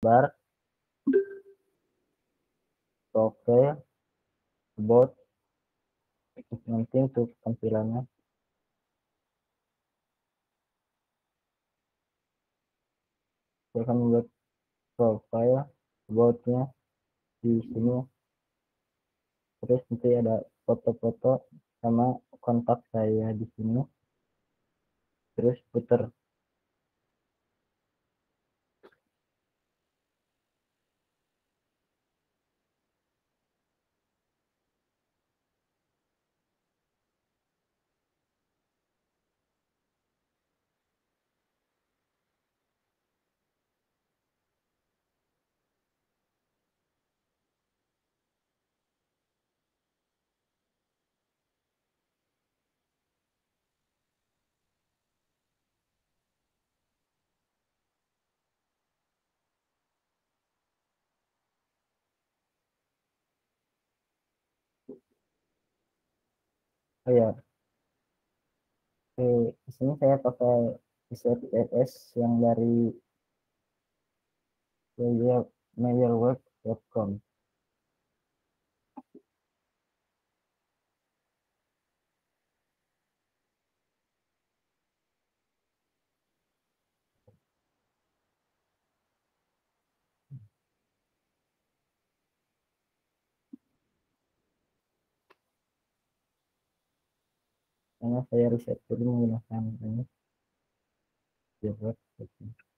bar profile about nanti untuk tampilannya. Saya akan membuat profile aboutnya di sini. Terus nanti ada foto-foto sama kontak saya di sini. Terus putar oh ya Oke, di sini saya pakai CSS yang dari mailwork.com saya riset. Dulu menggunakan ini. Mailwork.com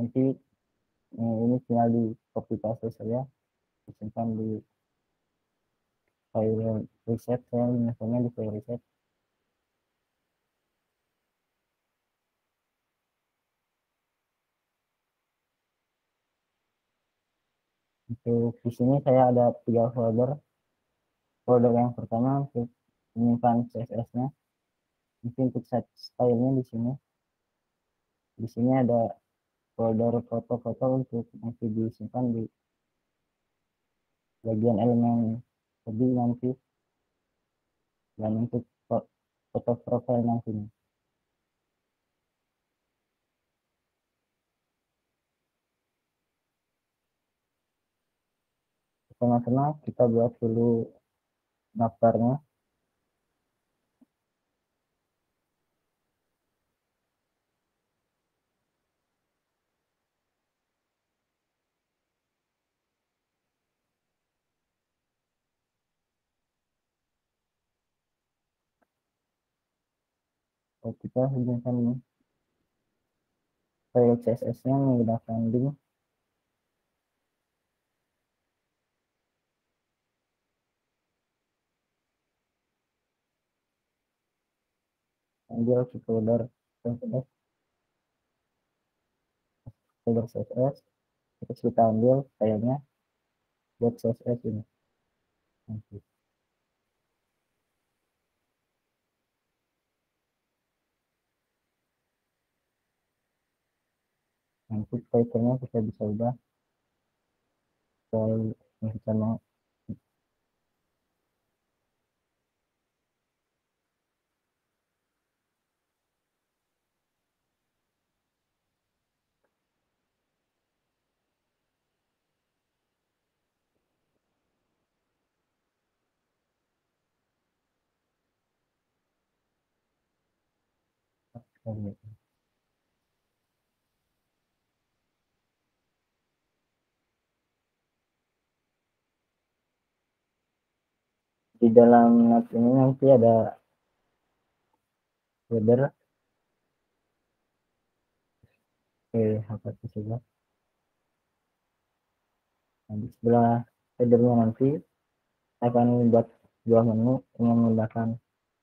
nanti eh, ini tinggal di copy paste saja. Disimpan di file reset saya misalnya di file reset. Untuk di sini saya ada tiga folder. Folder yang pertama untuk menyimpan CSS nya mungkin untuk stylenya di sini. Di sini ada folder foto-foto untuk nanti disimpan di bagian elemen tadi nanti dan untuk foto profile nantinya. Pertama-tama kita buat dulu daftarnya kalau kita hubungkan file CSS nya menggunakan link ambil ke folder CSS folder CSS terus kita ambil filenya. Buat CSS ini. Nanti nanti title-nya kita bisa ubah. Kalau kita mau di dalam note ini nanti ada header. Oke hapus saja nah, di sebelah headernya nanti akan buat dua menu. Ingin menggunakan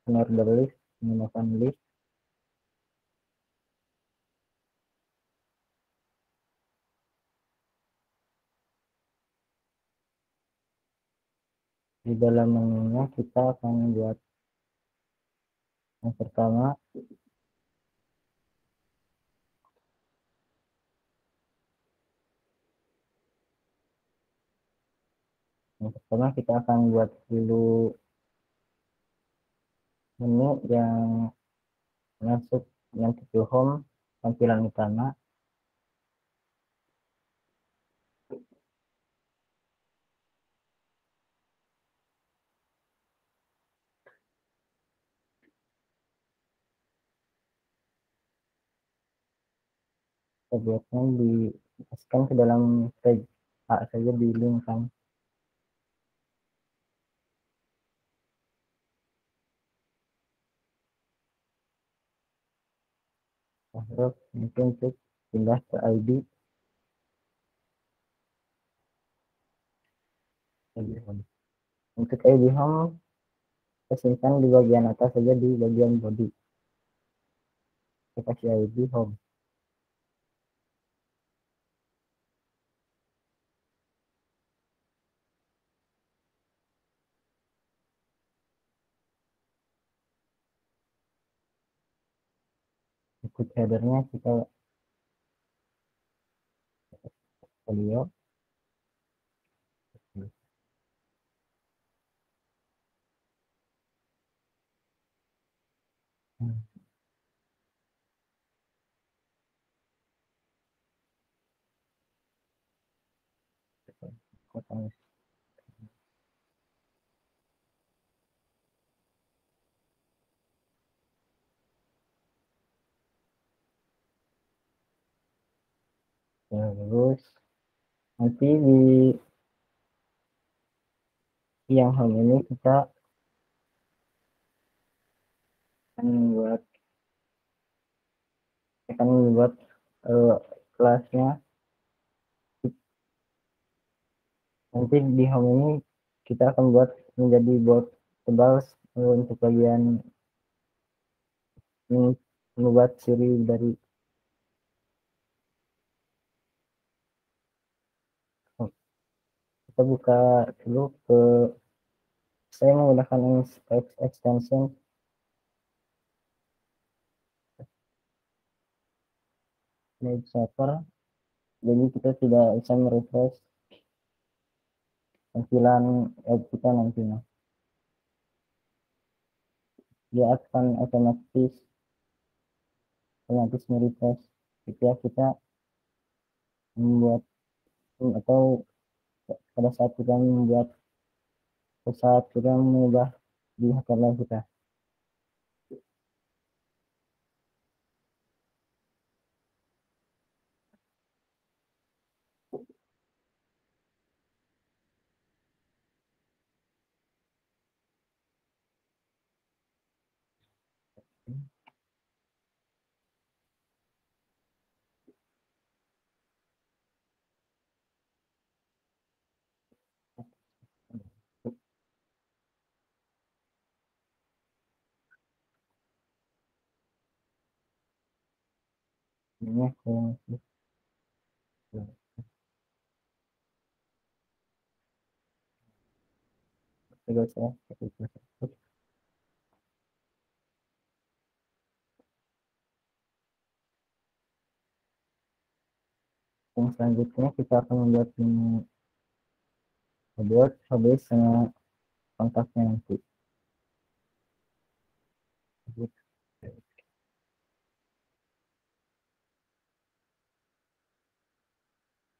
order list menggunakan list di dalam menunya kita akan buat yang pertama. Yang pertama kita akan buat dulu menu yang masuk yang ke home tampilan utama kita buatnya dipaskan ke dalam tag A saja di link kan. Terus mungkin untuk pindah ke ID untuk ID home kita di bagian atas saja di bagian body. Kita kasih ID home ikut headernya kita folio terus nanti di yang home ini kita akan membuat akan membuat uh, kelasnya. Nanti di home ini kita akan buat menjadi bot tebal uh, untuk bagian membuat ciri dari kita buka dulu ke saya menggunakan extension. Page server. Jadi kita tidak bisa merefresh tampilan web kita nantinya. Dia akan otomatis otomatis merefresh. Ketika kita membuat atau pada saat kita membuat saat kita mengubah di HTML kita tidak usah yang selanjutnya kita akan membuat ini. Buat habis sama kontaknya nanti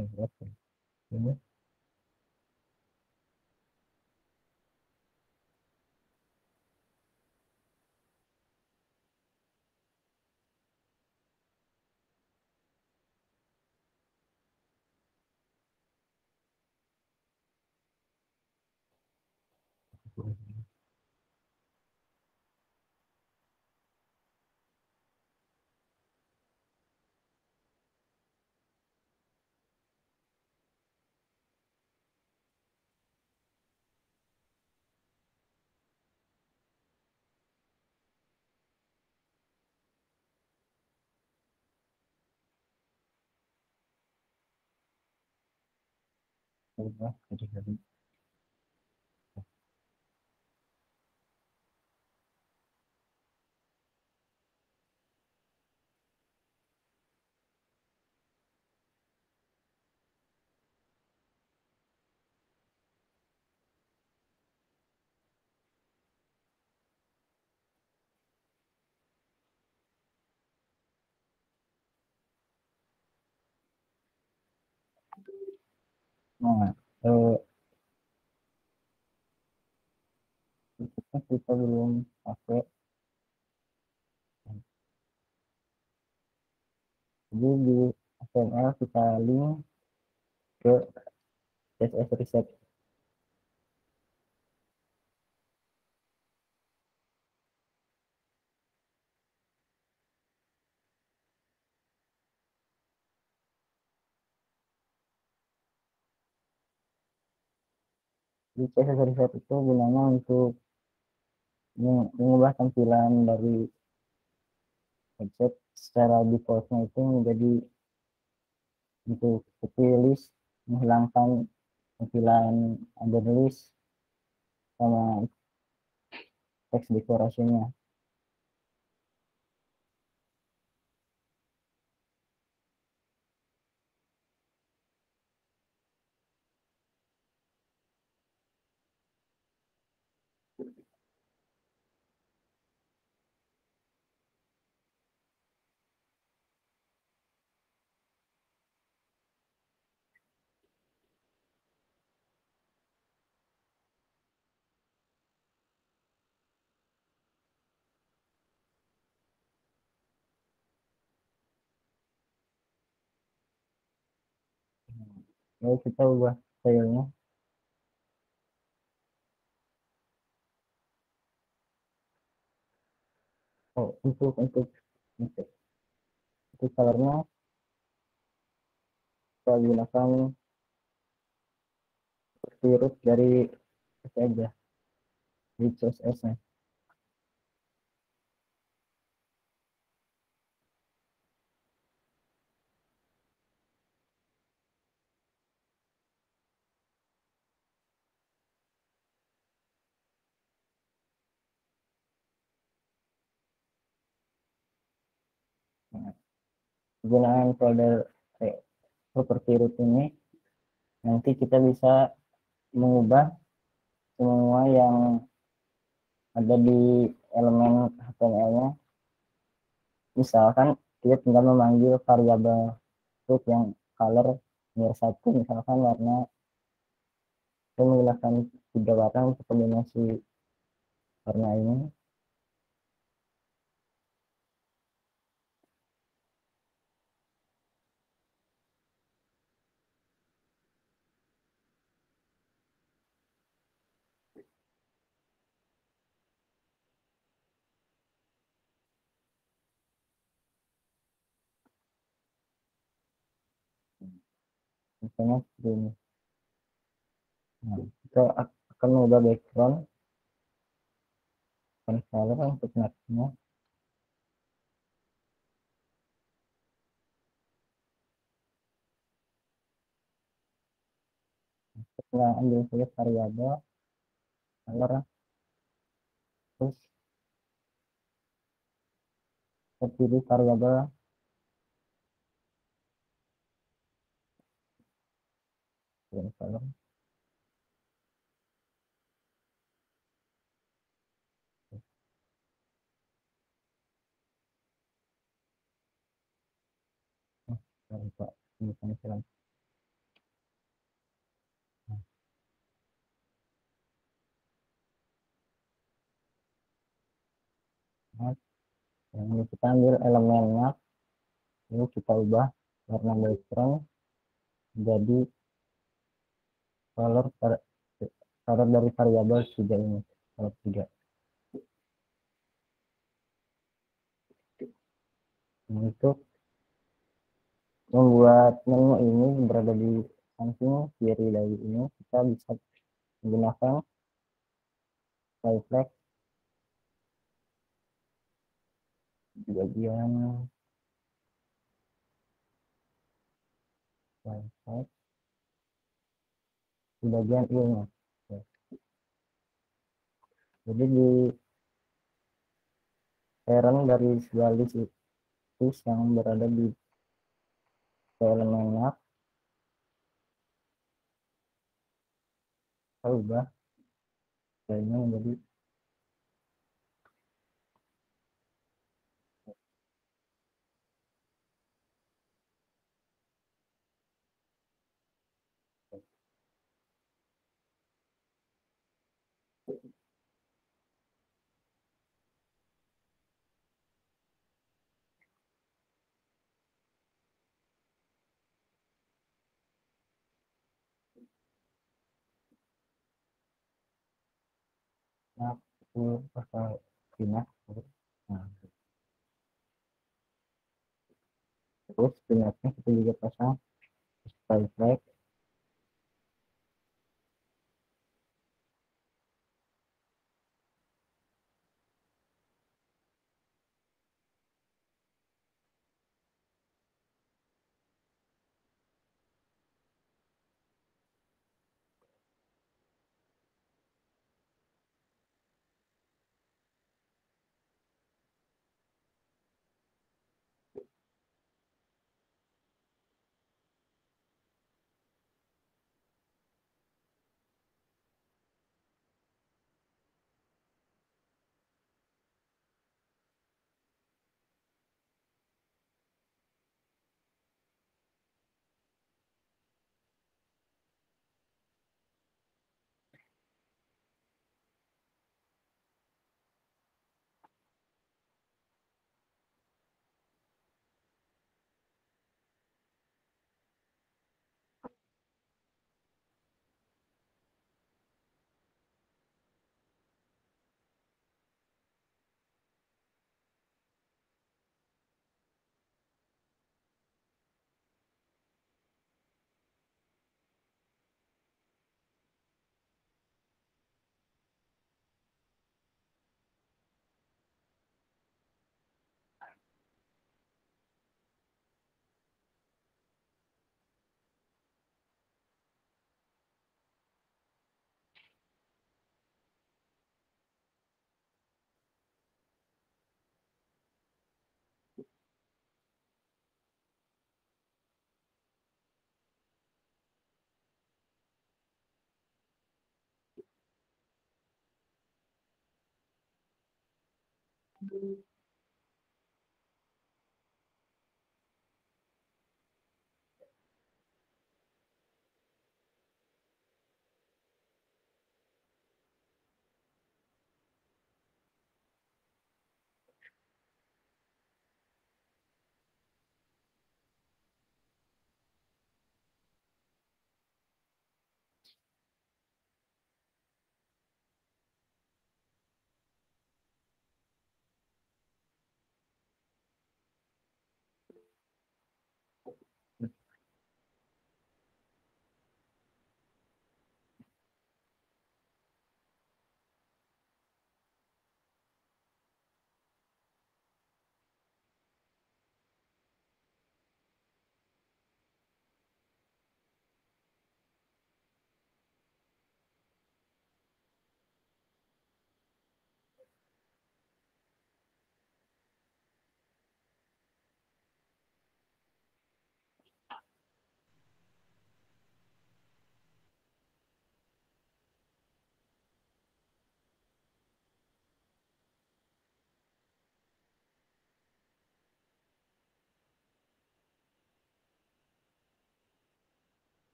ini berapa don't nah eh, kita belum pakai jadi di HTML kita link ke CSS reset di CSS reset itu gunanya untuk mengubah tampilan dari website secara defaultnya itu menjadi untuk copy list menghilangkan tampilan under list sama teks dekorasinya lalu kita ubah stylenya. Oh untuk untuk. Untuk untuk colornya. Kita gunakan root dari saja di CSS nya penggunaan folder eh, properti root ini nanti kita bisa mengubah semua yang ada di elemen HTML-nya misalkan kita tinggal memanggil variabel root yang color nomor satu misalkan warna. Kita menggunakan tiga warna untuk kombinasi warna ini misalnya seperti ini nah, kita akan mengubah background. Dan color untuk nextnya kita ambil saja variabel color terus kita pilih variabel color lupa. Ini pensilan nah, yang kita ambil elemennya. Ini kita ubah warna background. Jadi color color dari variabel tiga ini color tiga. Untuk membuat menu ini berada di samping kiri dari ini. Kita bisa menggunakan di bagian. Flag di bagian ilmu jadi di parent dari segala list yang berada di elemen map kita ubah kayaknya menjadi itu pasal pindah terus pinatnya kita juga pasang style Mm-hmm.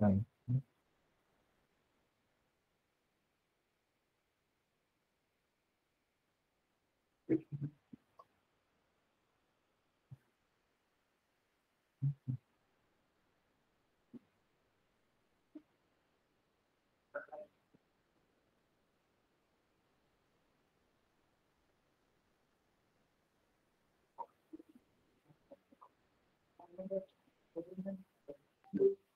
Right. Thank you.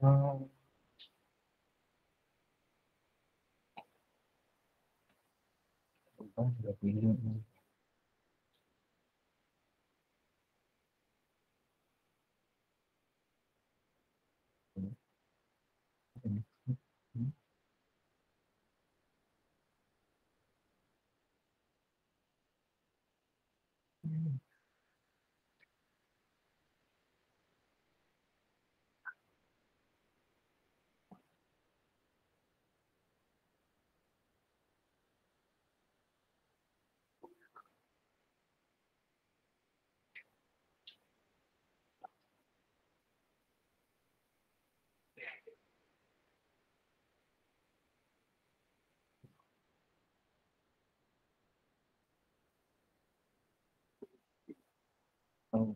Apa, udah pilih ini. Kalau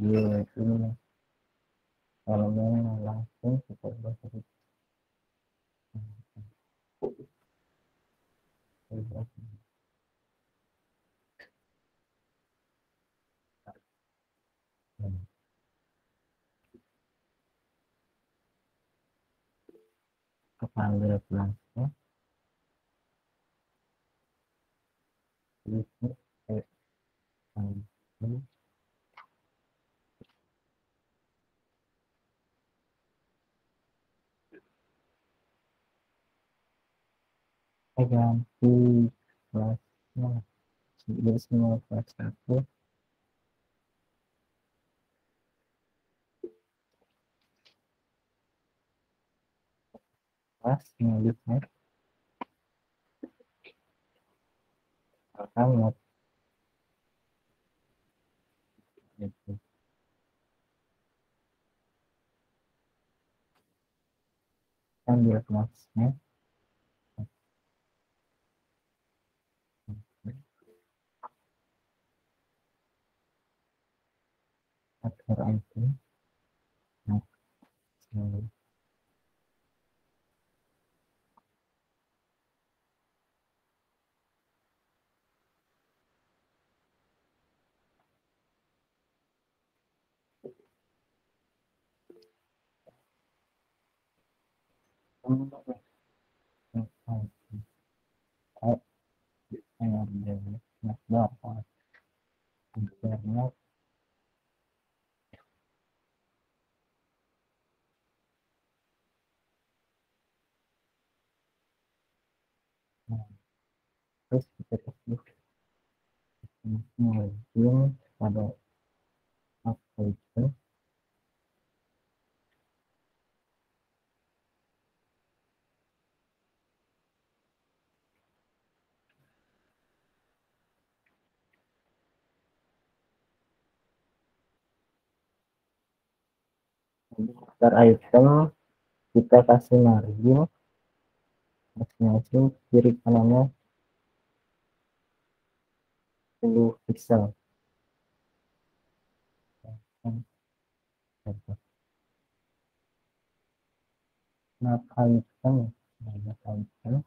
dia ini kalau langsung kita bahasa itu. kepanggil langsung itu eh panggil saya ganti kelasnya jadi semua kelas satu kelas ngelitnya kamu gitu ambil kelasnya atur item nah, so, internet nah, terus kita kasih login pada apa itu daftar item kita kasih margin. Masing-masing kiri kanannya. 10 pixel. Nah item banyak item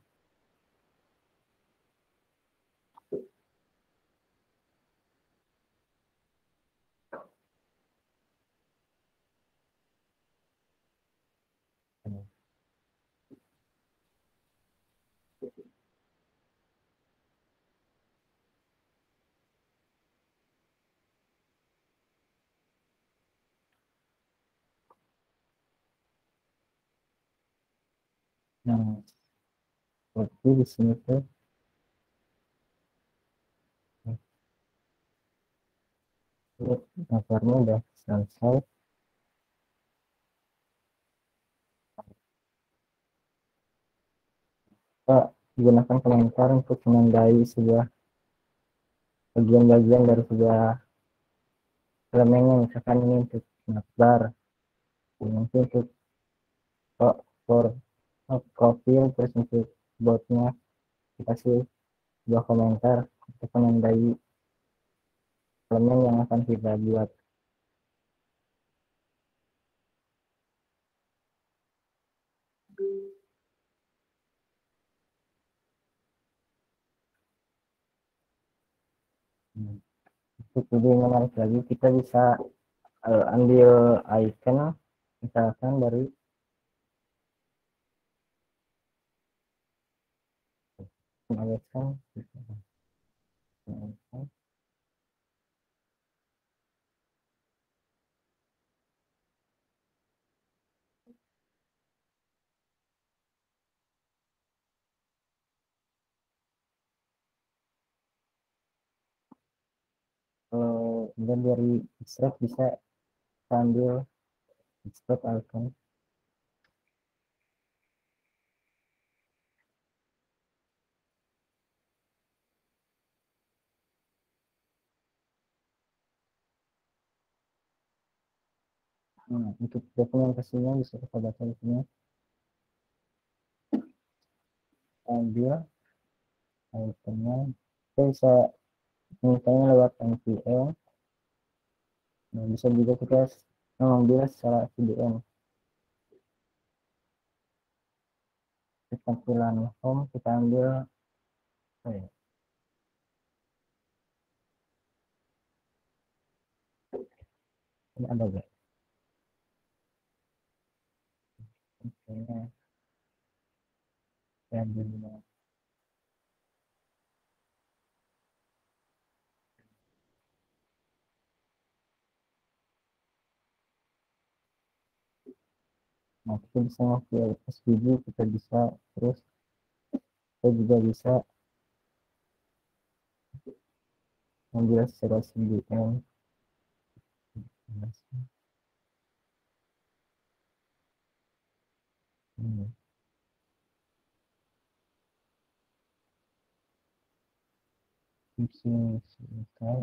Nah, seperti di sini tuh daftarnya udah selesai. Kita gunakan komentar untuk menandai sebuah bagian-bagian dari sebuah elemennya misalkan ini untuk navbar mungkin untuk for profil terus untuk botnya dikasih dua komentar untuk menandai elemen yang akan kita buat. Untuk lebih menarik lagi kita bisa uh, ambil icon misalkan dari kalau dan dari extract bisa sambil extract icon nah untuk dokumentasinya bisa kita baca di sini. Ambil itemnya kita bisa mintanya lewat NPL nah, bisa juga kita mengambil secara CDN tampilan home kita ambil oh ya. ini ada gak kayaknya ya ambil nah kita bisa ngambil SVG kita bisa terus kita juga bisa ambil secara CDN hmm.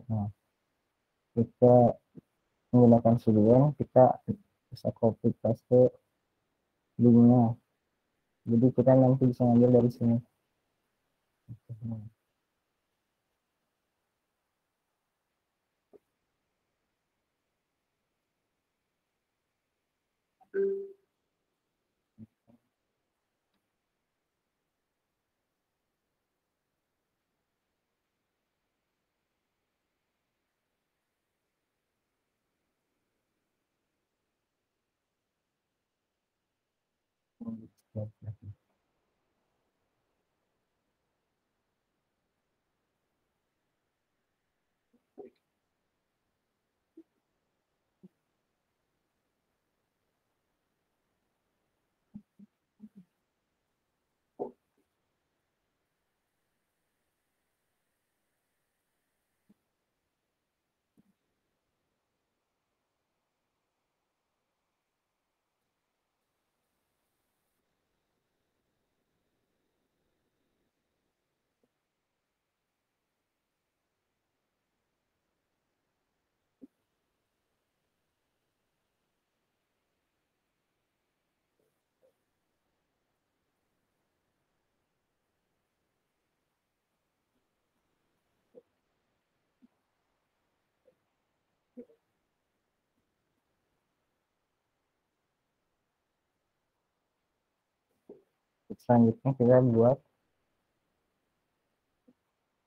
nah kita menggunakan CDN kita bisa copy paste linknya jadi kita nanti bisa ngambil dari sini Yeah. Selanjutnya kita buat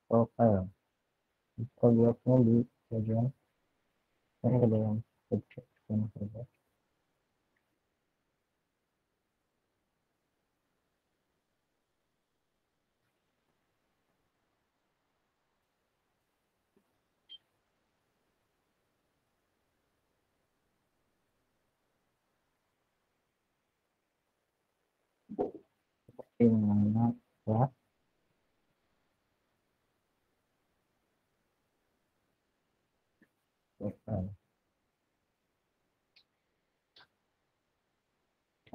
profile. Kita buatnya di bagian ini ke dalam subsection saja seperti mana ya profile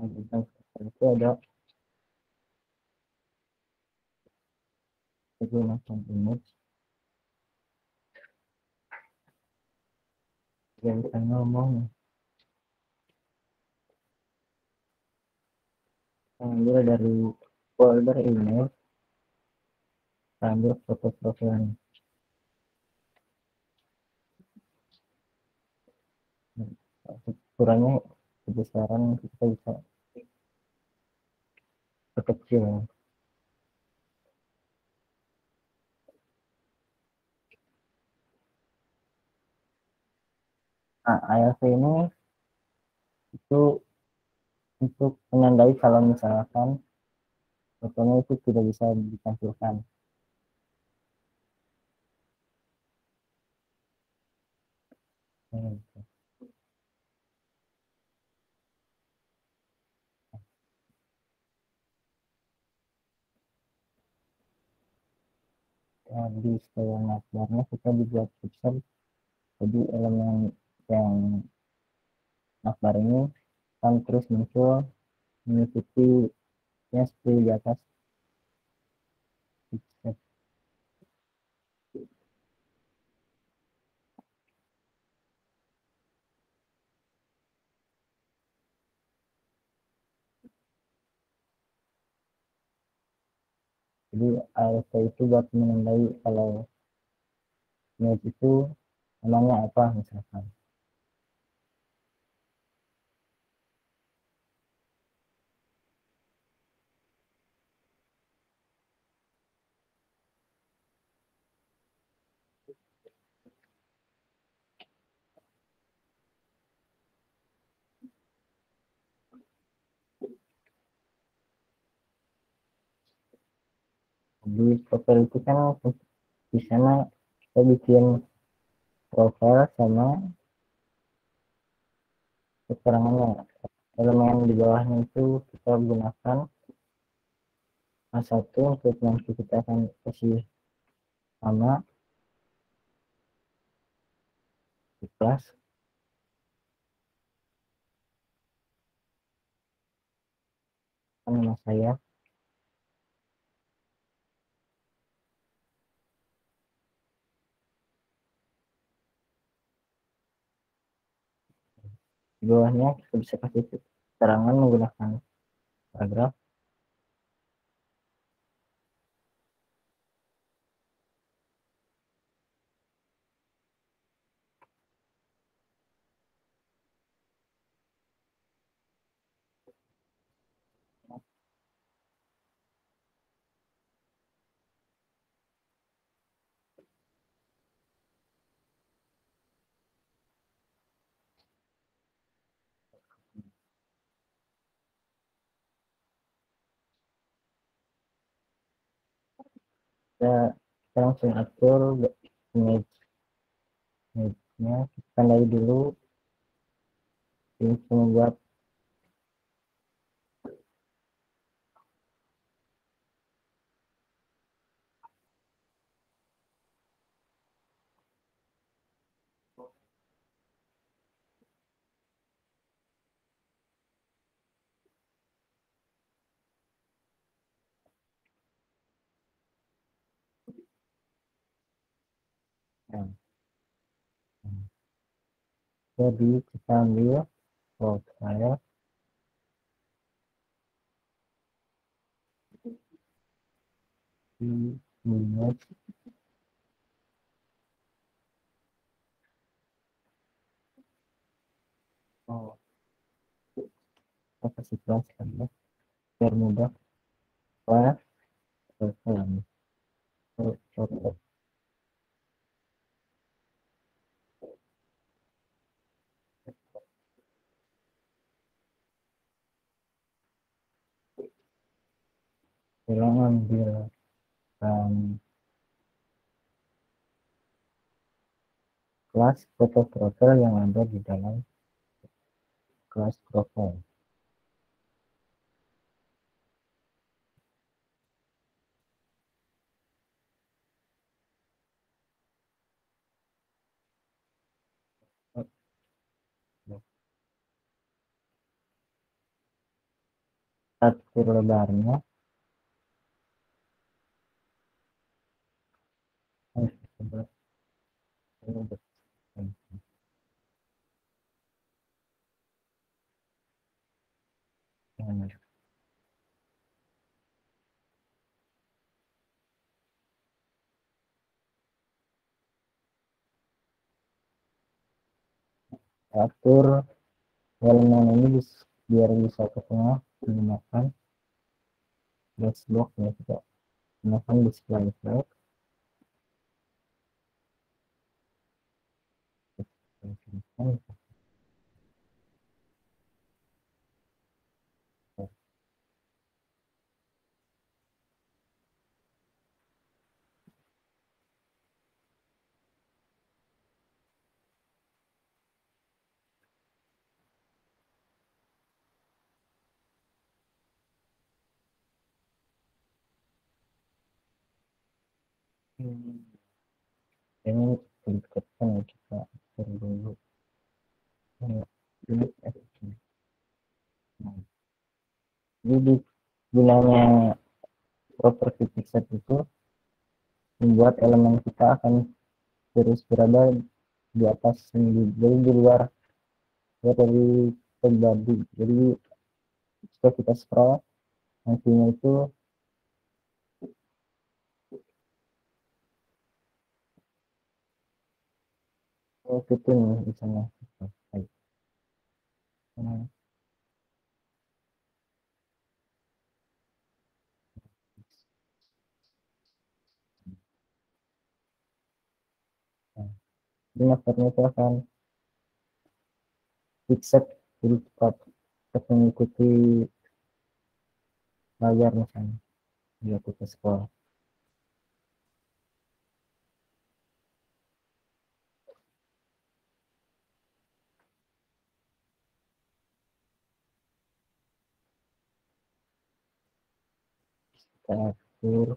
Nah, itu ada menggunakan image yang bisa ngomong. Ambil dari folder email ambil foto profilnya. Ukurannya kebesaran kita bisa kecil. Nah ALV ini itu untuk menandai kalau misalkan fotonya itu tidak bisa ditampilkan. Ya, di setelah navbarnya kita dibuat pixel jadi elemen yang navbar ini akan terus muncul mengikuti yang seperti di atas. Jadi ALT itu buat menandai kalau image itu namanya apa misalkan di profil itu kan di sana kita bikin profil sama keterangannya elemen di bawahnya itu kita gunakan A1 untuk nanti kita akan kasih sama di kelas nama saya di bawahnya kita bisa kasih keterangan menggunakan paragraf kita, kita langsung atur image image-nya. Kita tandai dulu. Ini membuat jadi kita ambil oh saya. Image oh. Kita kasih kelas ya biar mudah. Kelas selesai kita ambil um, kelas foto profil yang ada di dalam kelas profil. Atur lebarnya atur elemen ini biar bisa ke tengah menggunakan dashboard ya kita gunakan display effect ini berikutnya ya kita atur dulu ini jadi gunanya properti fixed itu membuat elemen kita akan terus berada di atas sendiri jadi di luar ya dari terjadi. Jadi jika kita scroll nantinya itu oh itu nih di sana Jadi masternya itu akan fixed jadi tetap tetap mengikuti layar misalnya. Dia kita kita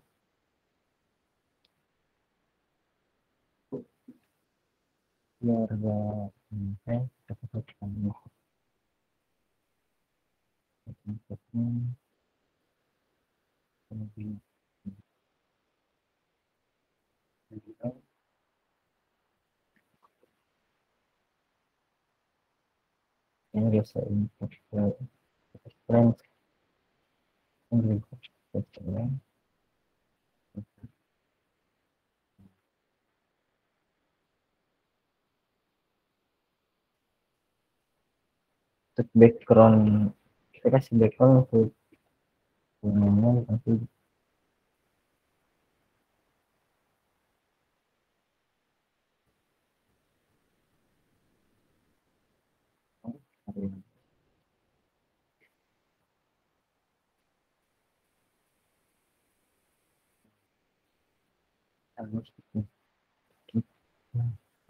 kemudian ini untuk background kita kasih background untuk umumnya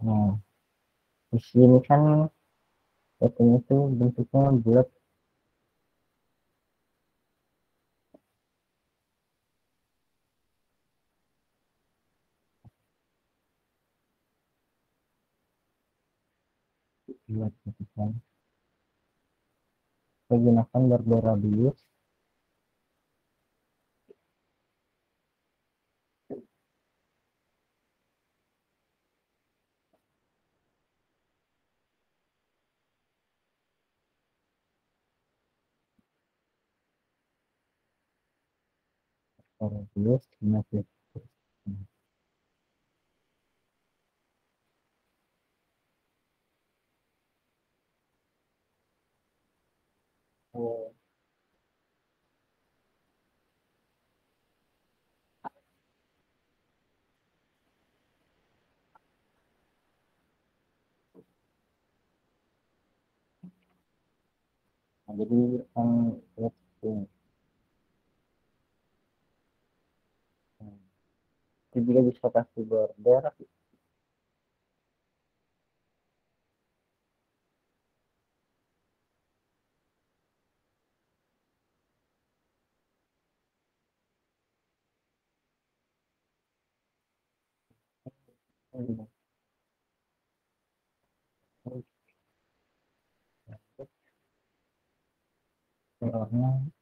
nah di sini kan fotonya itu bentuknya bulat. Bulat gitu kan gunakan border radius 50 oh jadi lihat ini juga bisa kasih border telurnya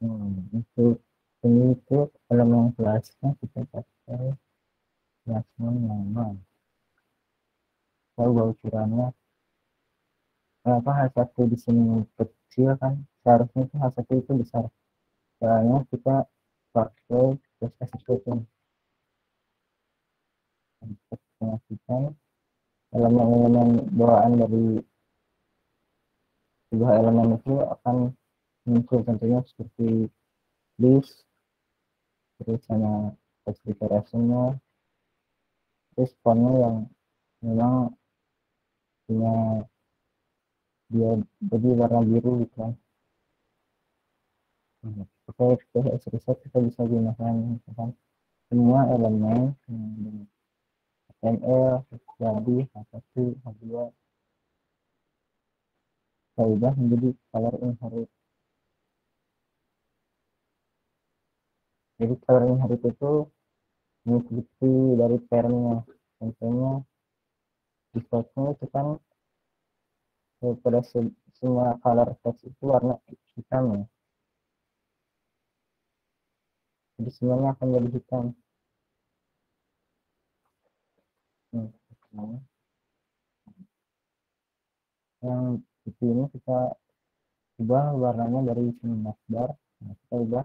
hmm, untuk ini itu elemen kelasnya kita pakai kelas nama tahu bahwa ukurannya kenapa H1 di sini kecil kan? Seharusnya itu H1 itu besar. Soalnya kita pakai proses itu. Untuk memastikan elemen-elemen bawaan dari sebuah elemen itu akan muncul tentunya seperti list terus sama text decorationnya terus fontnya yang memang punya dia jadi warna biru gitu kan. Oke PS reset kita bisa gunakan misalkan semua elemen ML jadi H1 H2 kita ubah menjadi color inherit jadi color inherit itu mengikuti dari pairnya contohnya defaultnya itu kan pada semua color text itu warna hitam ya. Jadi semuanya akan jadi hitam. Hmm. yang itu ini kita ubah warnanya dari sini masdar nah, kita ubah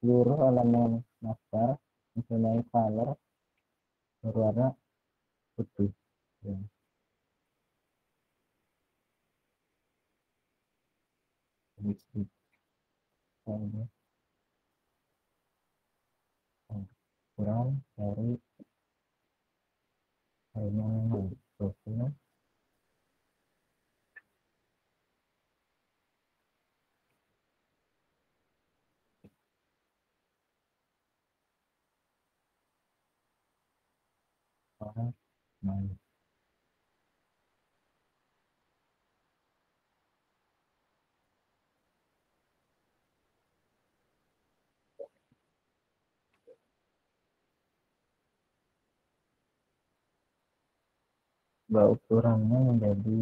seluruh elemen masdar mempunyai color berwarna putih. Ya. kurang dari elemen orang main bahwa ukurannya menjadi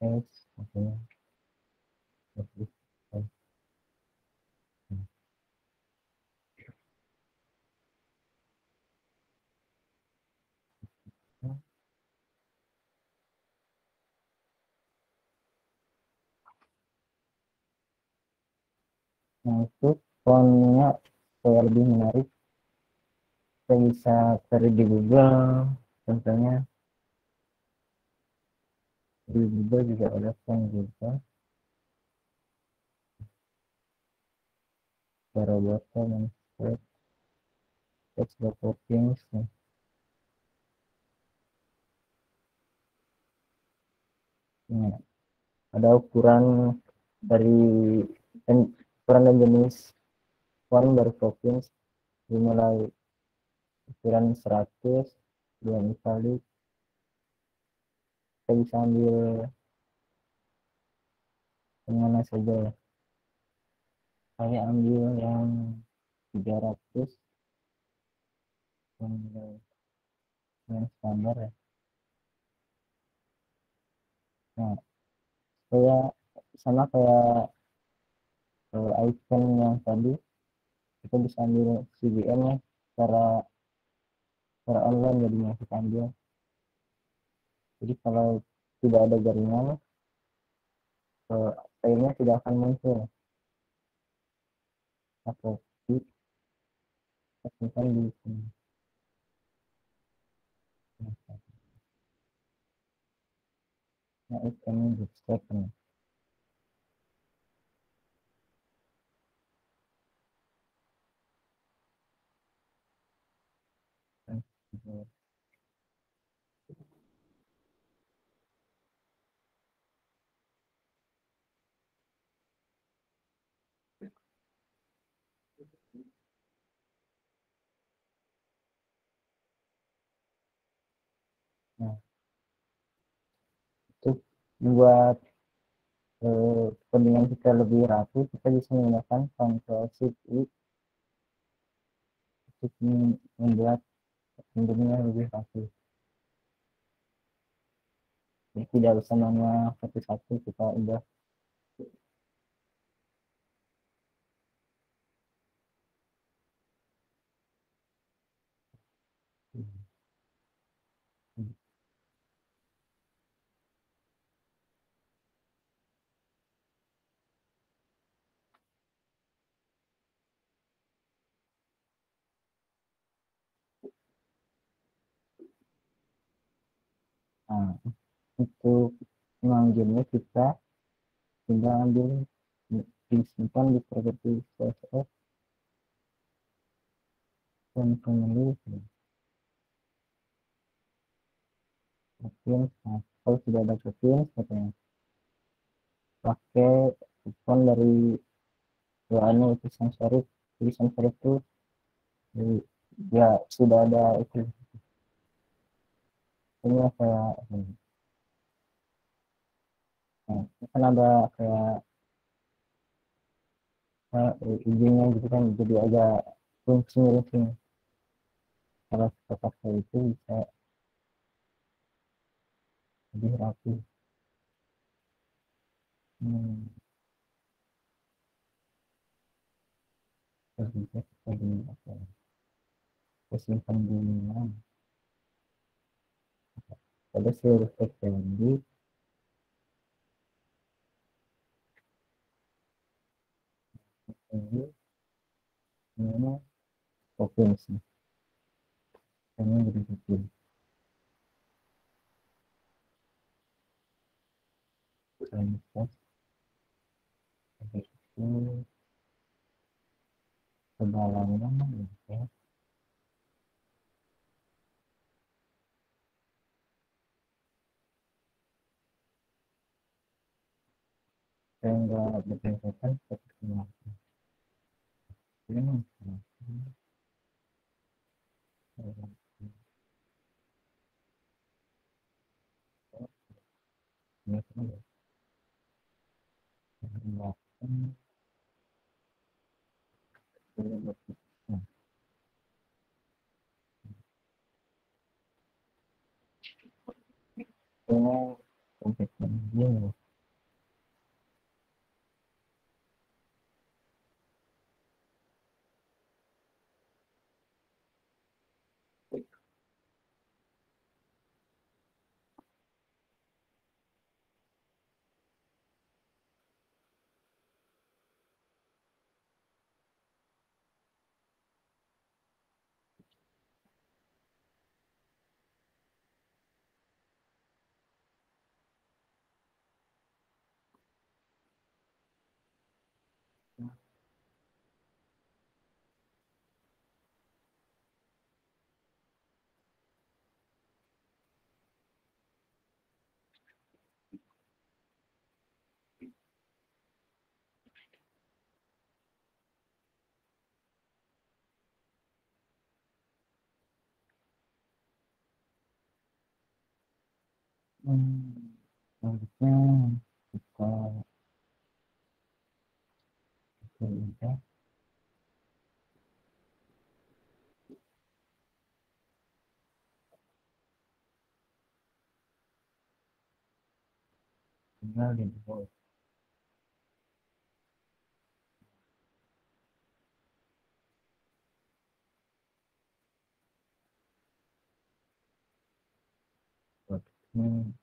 size itu fontnya saya lebih menarik. Kita bisa cari di Google contohnya. Di Google juga ada font juga. Cara buatnya dan things nah, ada ukuran dari ukuran dan jenis font dari provinsi dimulai ukuran 100 dua kali. Kita bisa ambil yang mana saja ya. Saya ambil yang 300 yang standar ya. Nah saya sama kayak uh, icon yang tadi kita bisa ambil CBN ya secara secara online jadinya kita ambil. Jadi kalau tidak ada jaringan uh, filenya tidak akan muncul. Atau di tekan di sini. Nah bootstrap nih Nah, itu buat eh, kepentingan kita lebih rapi, kita bisa menggunakan Ctrl Shift I untuk membuat bentuknya lebih rapi. Jadi tidak usah manual satu-satu kita udah Nah, untuk mengambilnya kita tinggal ambil disimpan di properti CSS dan penulis Mungkin nah, kalau sudah ada plugin katanya pakai font dari doanya itu sans serif jadi serif itu ya sudah ada itu ini kayak nah, kan ada kayak uh, izinnya gitu kan jadi agak runcing-runcing. Kalau kita pakai itu bisa lebih rapi. Hmm. terus bisa kita di apa kita simpan di mana pada seluruh di ini provinsi ini jadi kecil kanvas itu ke dalamnya ya saya nggak berdasarkan seperti apa ini ini ini Hmm, selanjutnya kita kita tinggal di bawah Hmm.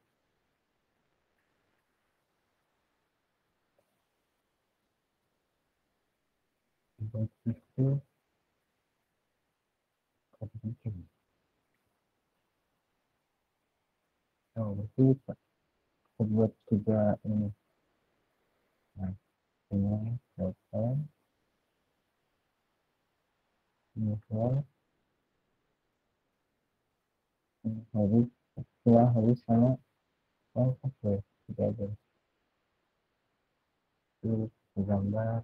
Oke, oh berarti kita buat juga ini nah ini open Ini harus setelah harus sama oh oke okay. tiga itu gambar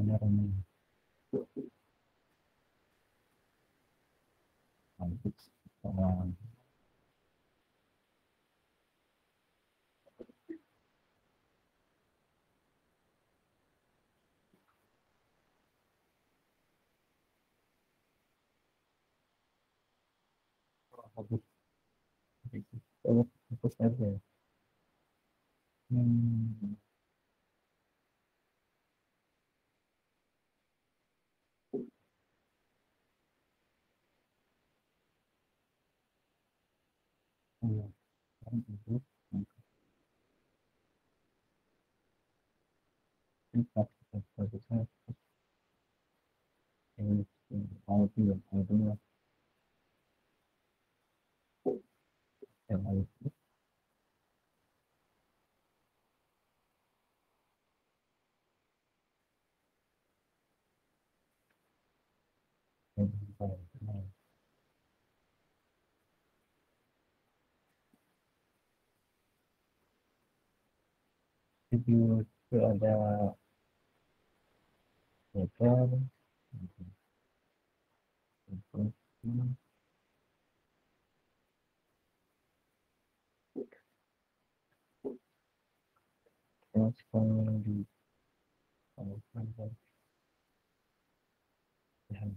benar-benar. Um, aja. Hmm. Iya, kan itu. Empat, bagusnya. Ini, mau tiga, mau dua. Yang itu. Yang baik, baik. Video itu ada letter, Terus kalau di kalau sampai yang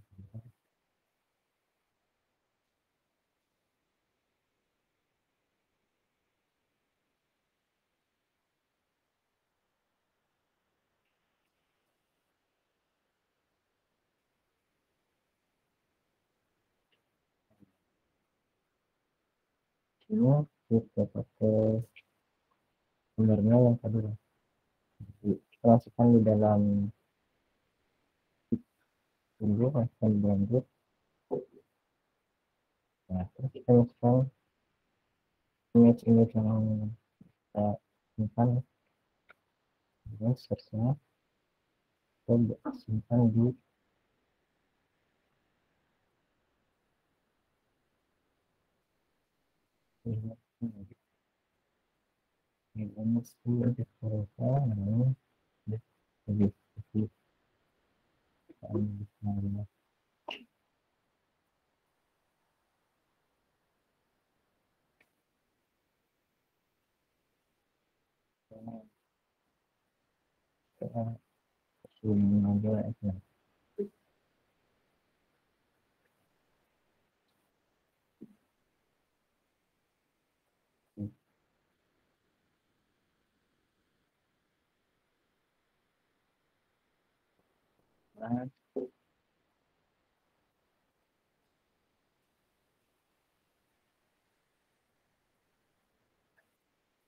Cuma kita pakai sebenarnya yang kedua. Kita masukkan di dalam tunggu masukkan di dalam grup. Nah terus kita masukkan image-image yang kita simpan. Dan seterusnya kita simpan di mesti ada kereta namanya lebih lebih namanya zoom aja ya banget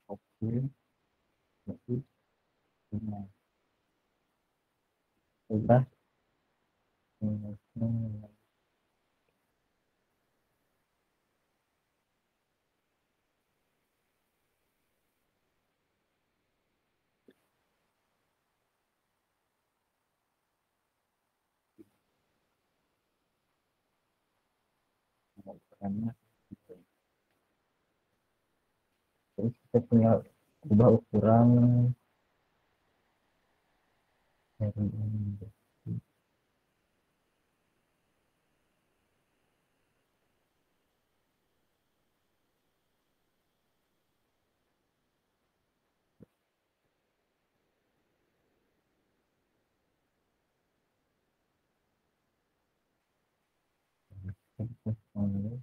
oke oke nah udah Hmm, karena gitu. terus kita punya ubah ukuran dari ini ini ambil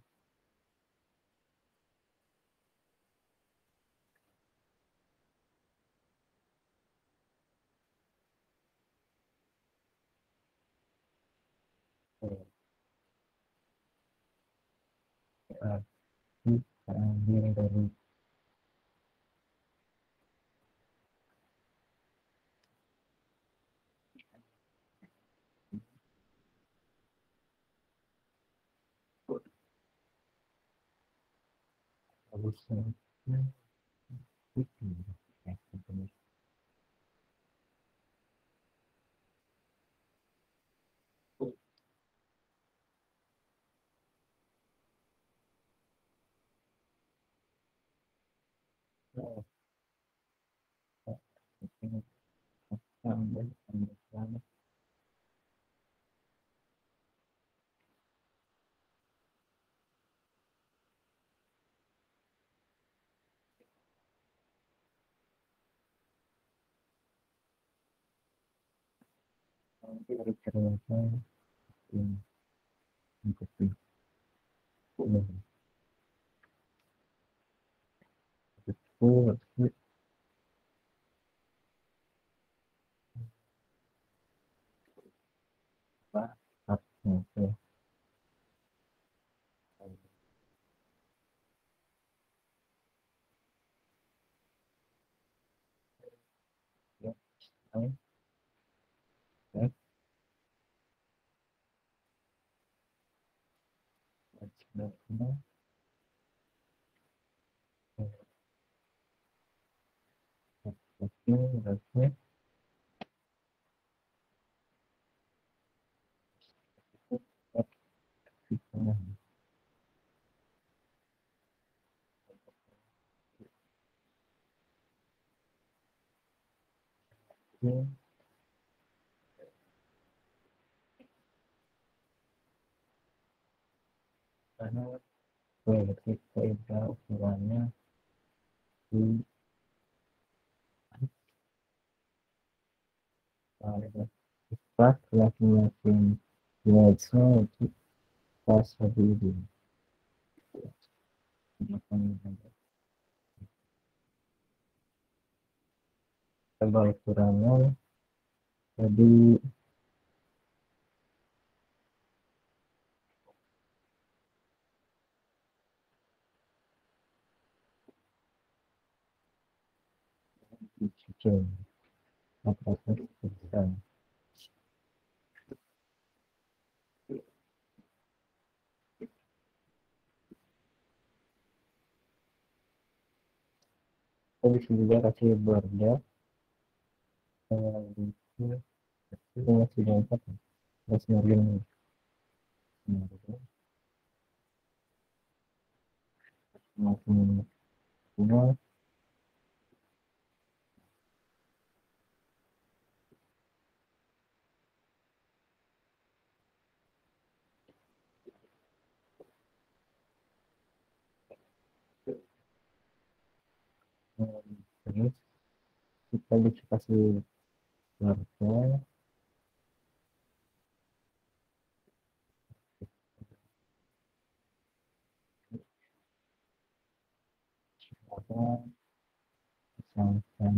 dari bagusnya itu ya, itu. Oh, oh, ini. ambil ambil banget nanti dari ternyata ini ikuti ini betul betul apa oke ya Ayo. Ya. Sudah. Oke, oke. Oke. Karena proyeksi kita ukurannya di pas masing-masing image-nya itu pas itu coba ukurannya jadi apa besar kita bisa juga kasih. border masih margin makin semua terus kita bisa kasih border apa misalkan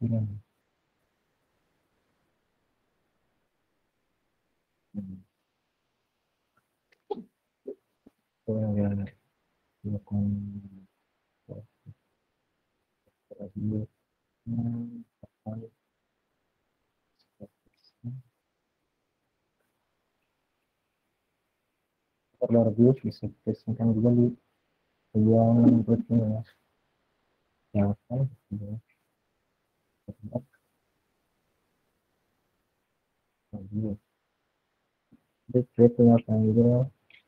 ini itu yang melakukan radio Kalau review bisa dipesankan juga di bagian berikutnya ya. Yang kan ya. Review. Jadi kita punya panggil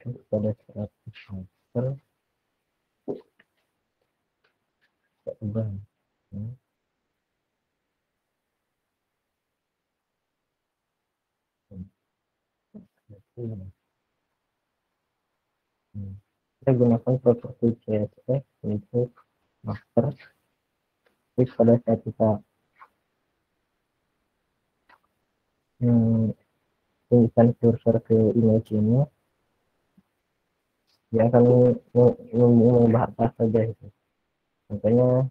itu pada 100 meter terbang hmm. Hmm. kita gunakan properti CSS untuk master jadi pada saat kita hmm, ingin cursor ke image ini dia akan mengubah apa saja itu. Makanya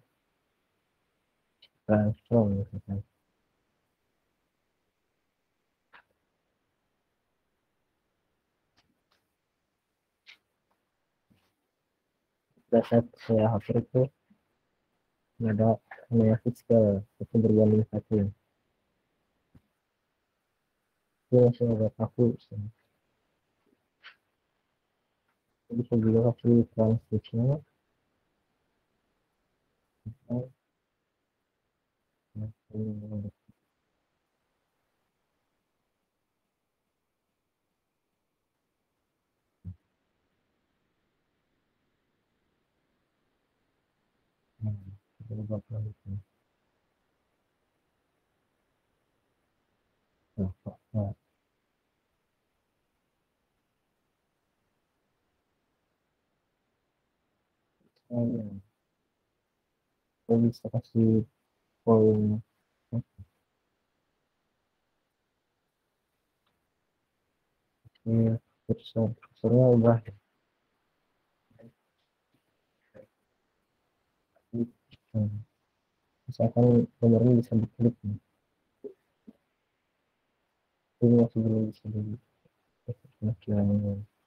transform misalkan. Pada saat saya hapus itu. Ada namanya fix ke itu berbanding satu ini masih agak kaku bisa juga kasih transisinya berubah nah, saya bisa kasih poin. Ini kursor kursornya ubah hmm. misalkan gambarnya bisa diklik. Nih ini masih belum bisa di kemungkinannya keuntungan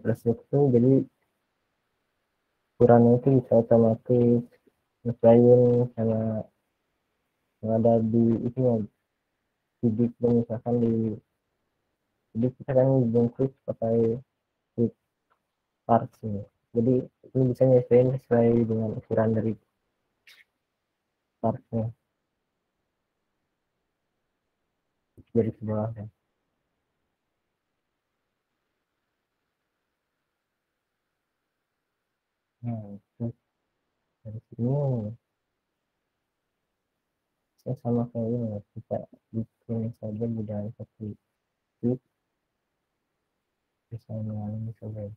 flashback itu jadi ukurannya itu bisa otomatis nyesuaiin sama yang ada di itu ya sidik misalkan di jadi kita kan klik pakai klik parts ini jadi ini bisa nyesuaiin sesuai dengan ukuran dari partsnya dari sebelah ya. Nah, dari sini saya sama kayak ini kita bikin saja budaya seperti itu. Bisa mengalami coba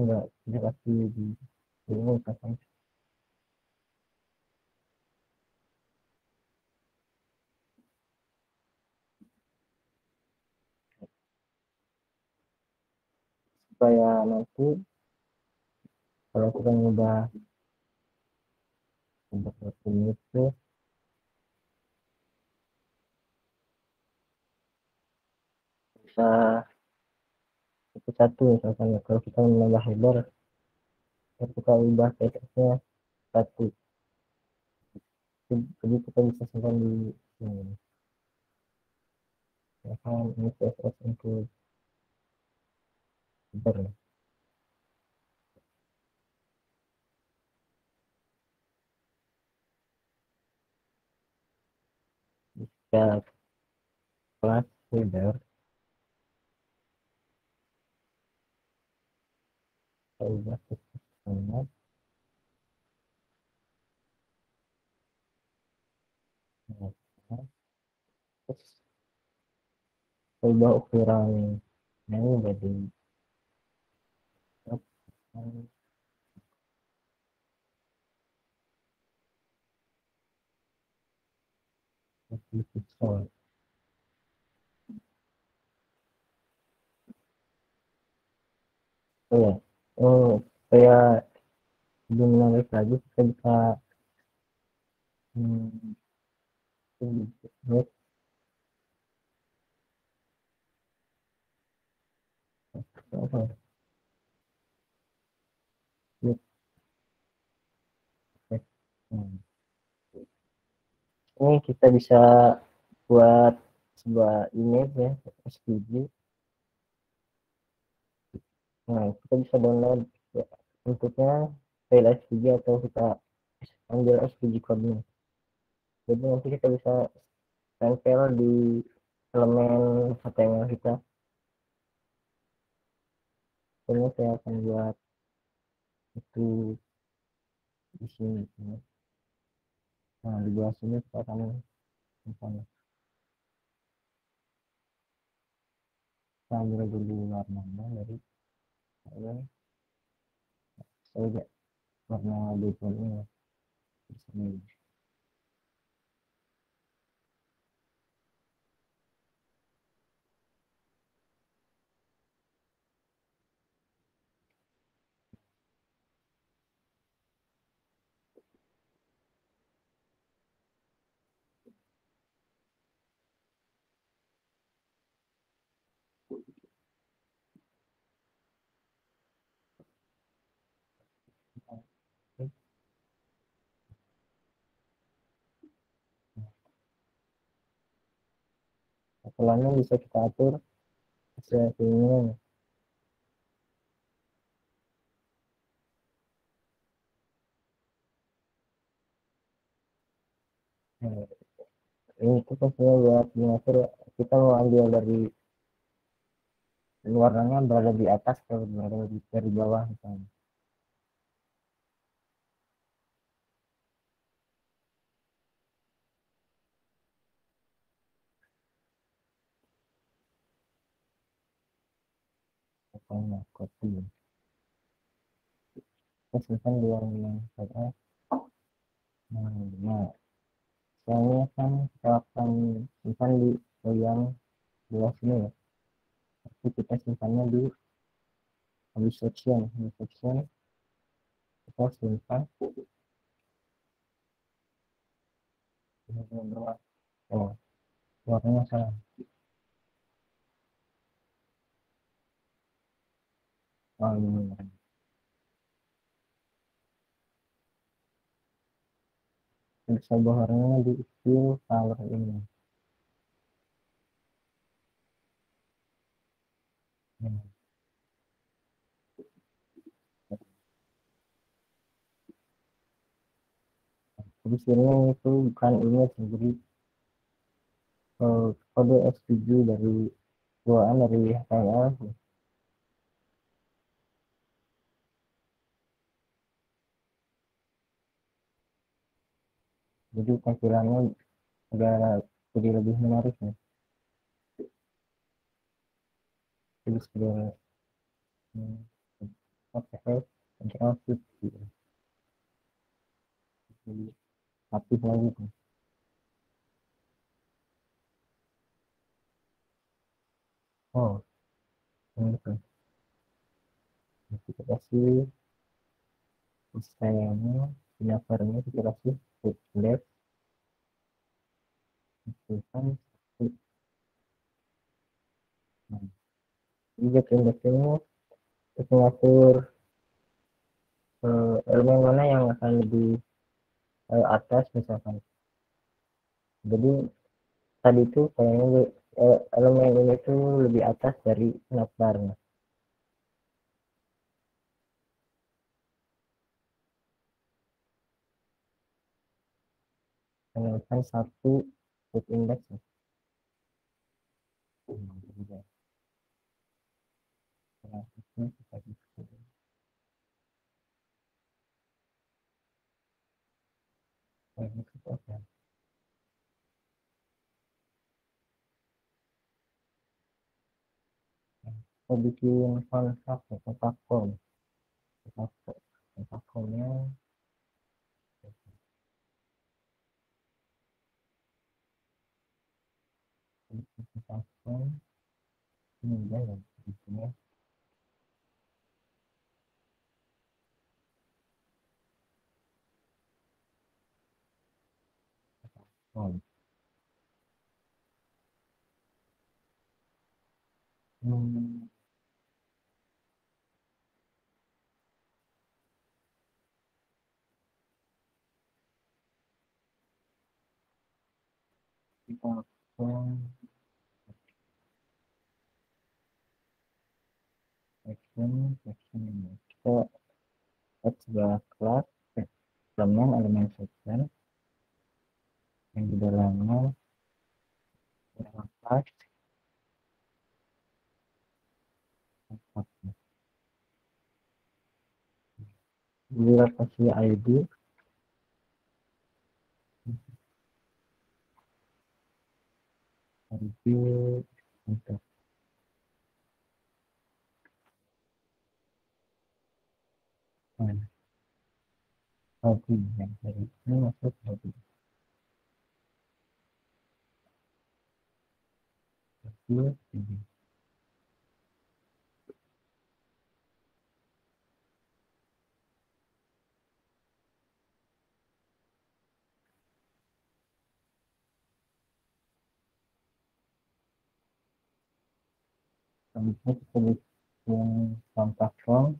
enggak tidak pasti di ini kan supaya nanti kalau kita ngubah untuk ini itu. Bisa satu satu misalkan ya kalau kita menambah header kita ubah teksnya satu. Jadi kita bisa simpan di sini. Misalkan ini CSS untuk header bisa kelas header saya teksnya terus ubah ukuran ini jadi oh ya oh saya sebelum menulis lagi kita bisa hmm, apa ya? Hmm. Ini kita bisa buat sebuah image ya SVG nah kita bisa download ya, bentuknya file SVG atau kita ambil SVG code-nya jadi nanti kita bisa tempel di elemen HTML kita. Ini saya akan buat itu di sini nah di bawah sini kita akan misalnya kita ambil dulu warnanya dari saya. Saya warna default ini di sini pelannya bisa kita atur sesuai keinginan. Ini itu pastinya buat mengatur kita mau ambil dari warnanya berada di atas atau berada di dari bawah misalnya pokoknya copy terus misalkan di yang saya nah, soalnya kan akan simpan di bagian bawah sini ya. Tapi kita simpannya di habis section habis section kita oh warnanya salah bisa warnanya di fill color ini hmm. Jadi ini itu bukan ini sendiri kode S7 dari bawaan dari HTML jadi tampilannya agak jadi lebih menarik ya. Jadi sudah hmm, oke shift gitu. Aktif lagi tuh. Oh ini tuh. Kita kasih. Sayangnya penyabarannya kita kasih left kan nah, ini untuk mengatur uh, elemen mana yang akan lebih uh, atas misalkan. Jadi tadi itu kayaknya uh, elemen ini tuh lebih atas dari navbarnya kan satu food index ya. Akan kita bikin kontrak ya kontrak form. Kontrak formnya Platform ini ya di sini hmm. Section section ini kita add sebuah class elemen elemen section yang di dalamnya dalam class bila kasih ID ID untuk hobi yang dari ini masuk hobi kecil ini selanjutnya kita bikin kontak form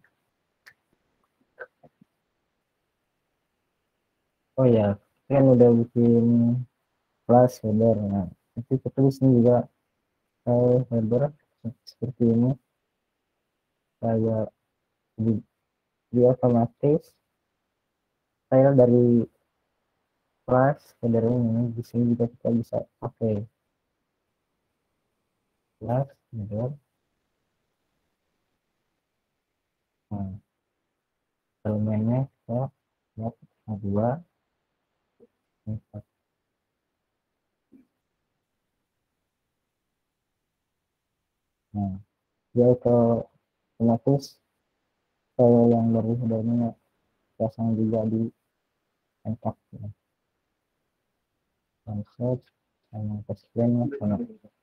oh ya kan udah bikin kelas header. Nah itu kita di sini juga file header seperti ini. Kayak di, di otomatis file dari kelas header ini di sini juga kita bisa pakai kelas header. Nah elemennya kita lihat dua empat nah dia otomatis file yang dari headernya pasang juga di kontak ya. konsep sama passwordnya connect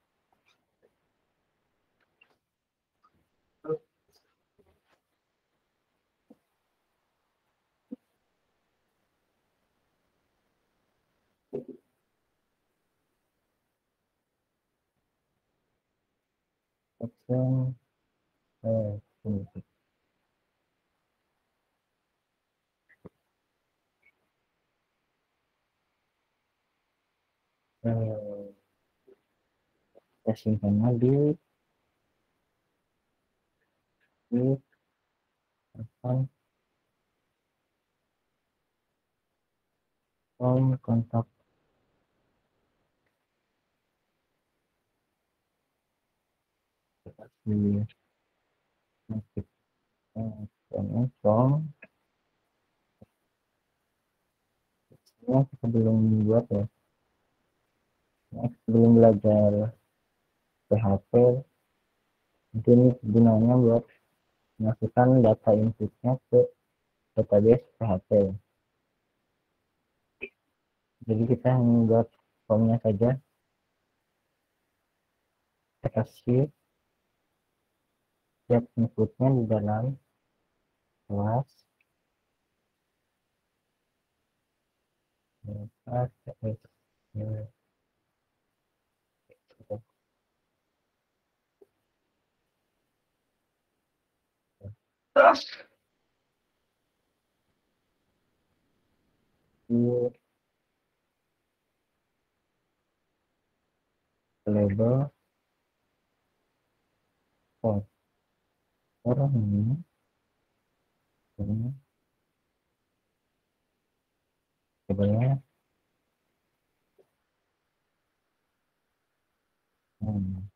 section eh. Eh, kita simpan lagi kontak kita belum buat ya next belajar PHP mungkin gunanya buat masukkan data inputnya ke database PHP jadi kita hanya buat formnya saja. Kita kasih setiap inputnya di dalam kelas. Kelas label oh orang ini ini labelnya hmm.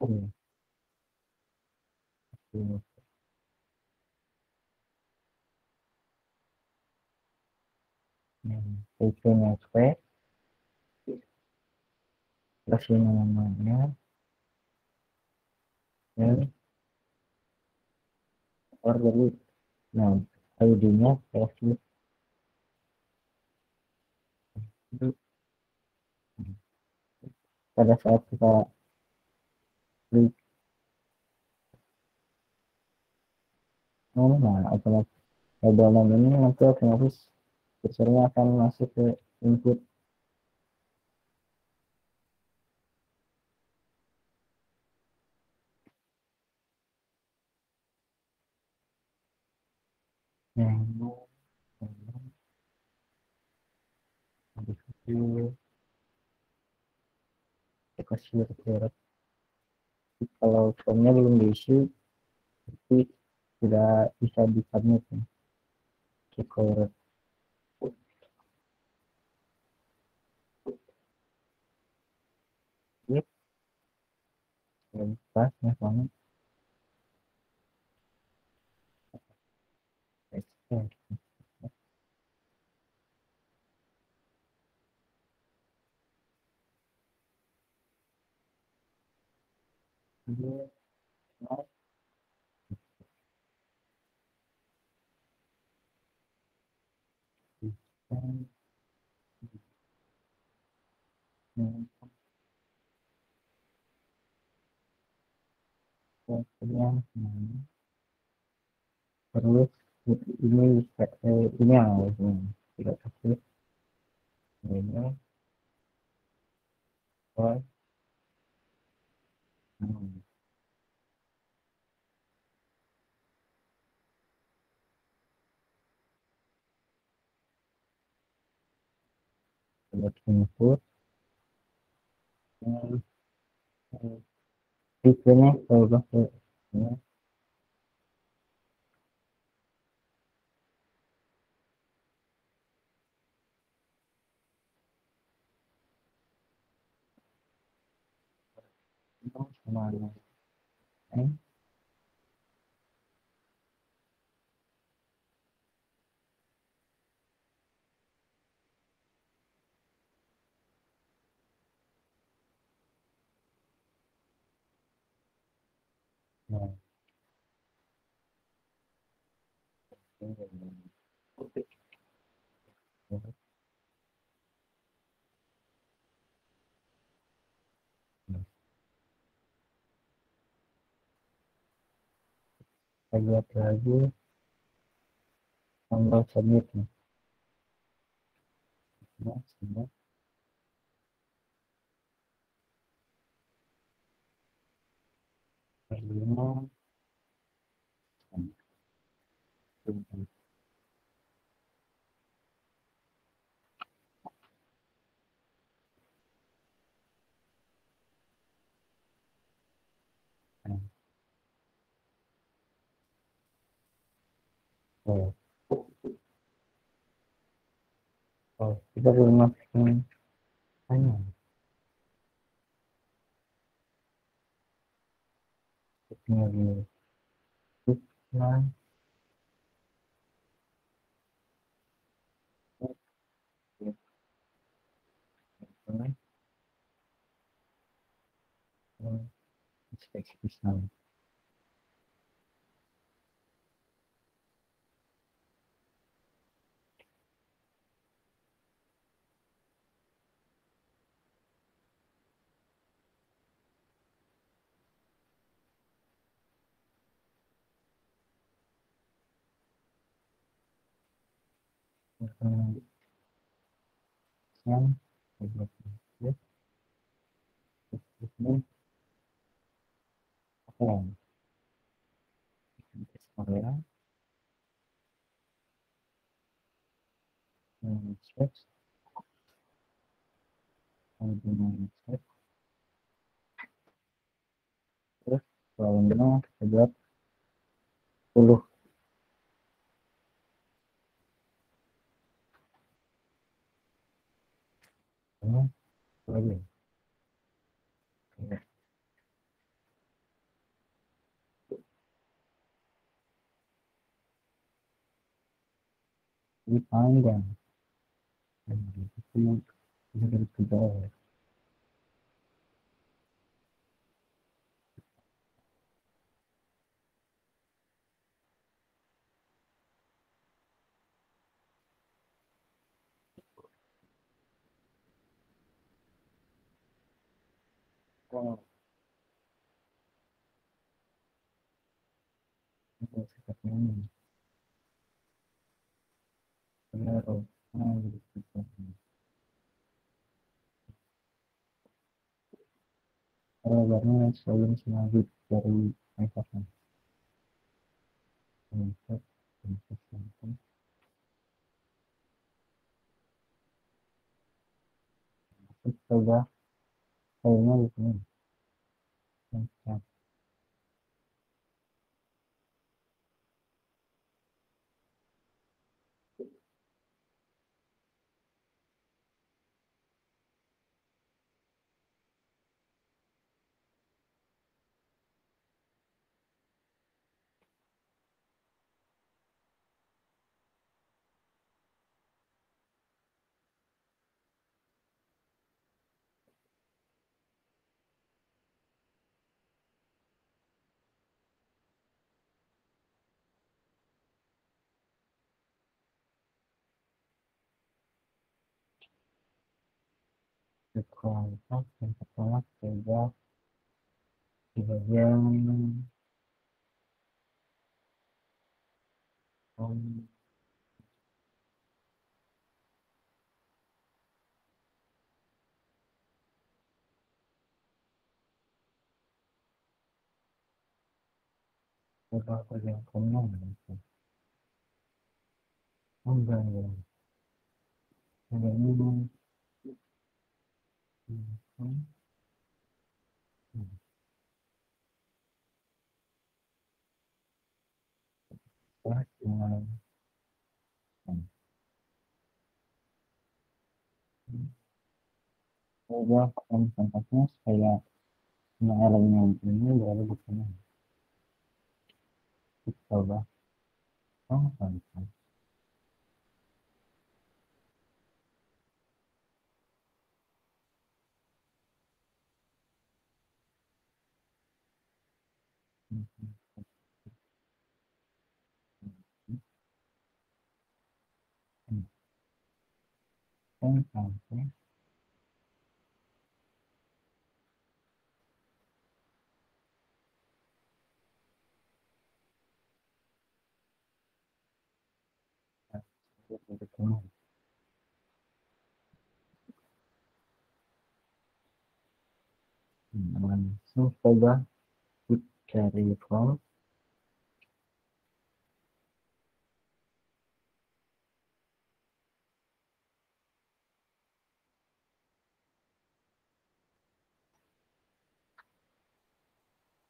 Hmm. Hmm. Itu-nya square ini namanya. Dan or jadi nah ID-nya Facebook pada saat kita klik. Nah otomatis label nama ini nanti otomatis kursornya akan masuk ke input kasih kalau formnya belum diisi tapi tidak bisa di submit ya. Cukup Pas ya soalnya. Expert. Dia fungsinya, terus ini eh, ini yang ini tidak satu ini. Oh hmm. input. Hmm. Hmm tipenya kalau ke ya. semuanya eh lihat lagi tombol submit nih. Nah, submit. Oh. Oh, kita belum masukin tanya. Ini di nah, Uzbekistan. yang ini oke switch terus volume kita buat 10 ini lagi Oke. Ini panjang dan itu bisa dari ke bawah oh itu seperti ini benar oh nah, gitu. Microsoft. Coba filenya di sini. Kualitas yang pertama coba di bagian um, coba komnya gitu. Oh, enggak, enggak. Ada ini Hmm. Hmm. Hmm. Elemen ini baru bukan coba oh kan sampai langsung coba cari form Ini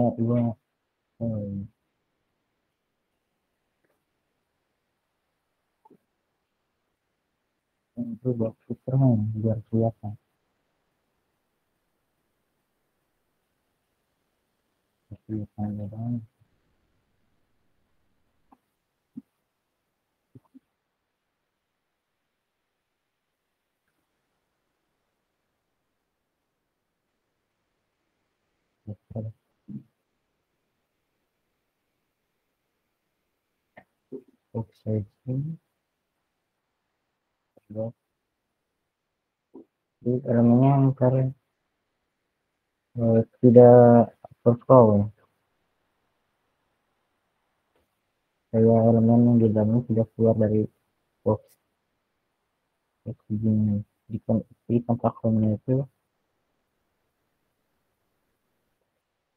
eh dua eh, itu buat Superman biar kelihatan. Kelihatan ya bang blok jadi elemennya ntar eh, tidak overflow ya? Kayak elemen yang di dalamnya tidak keluar dari box. Oksigen di, di kontak itu.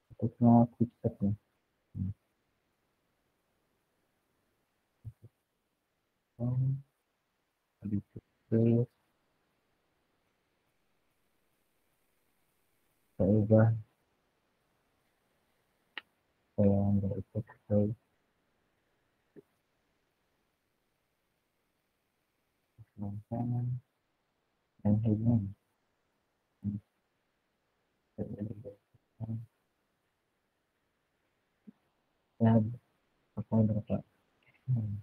Untuknya quickset ya Hmm. Itu saya ubah saya ambil itu saya Selatan dan hidung ya apa berapa hmm.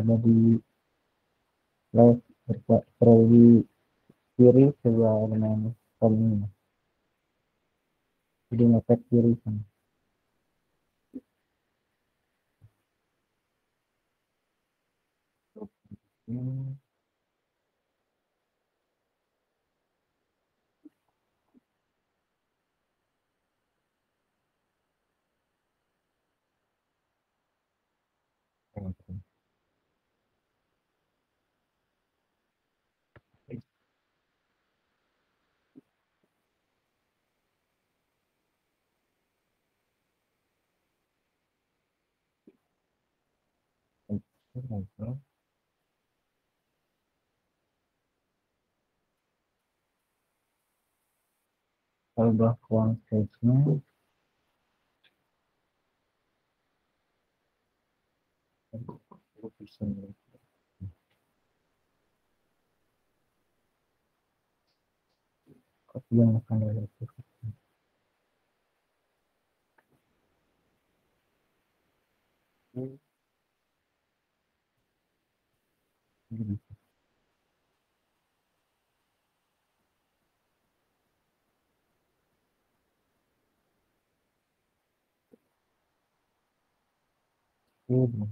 Ada di left di kiri coba dengan ini jadi ngepet kiri kan hmm. Oke. Oke. Ubah kuantitasnya Kopi yang makan dari itu. Hmm. Hmm.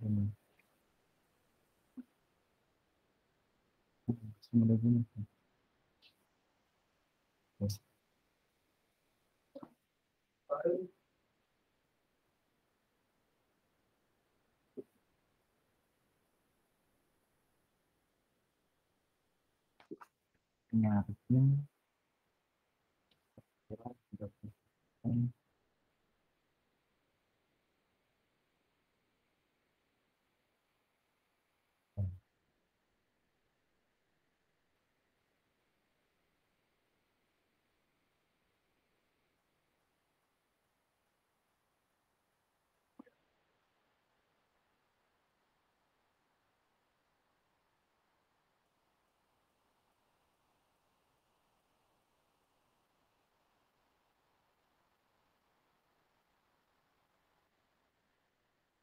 Hmm. Semudah gini. Yes. Nyarin. Hmm. Ya, kita bar. Apa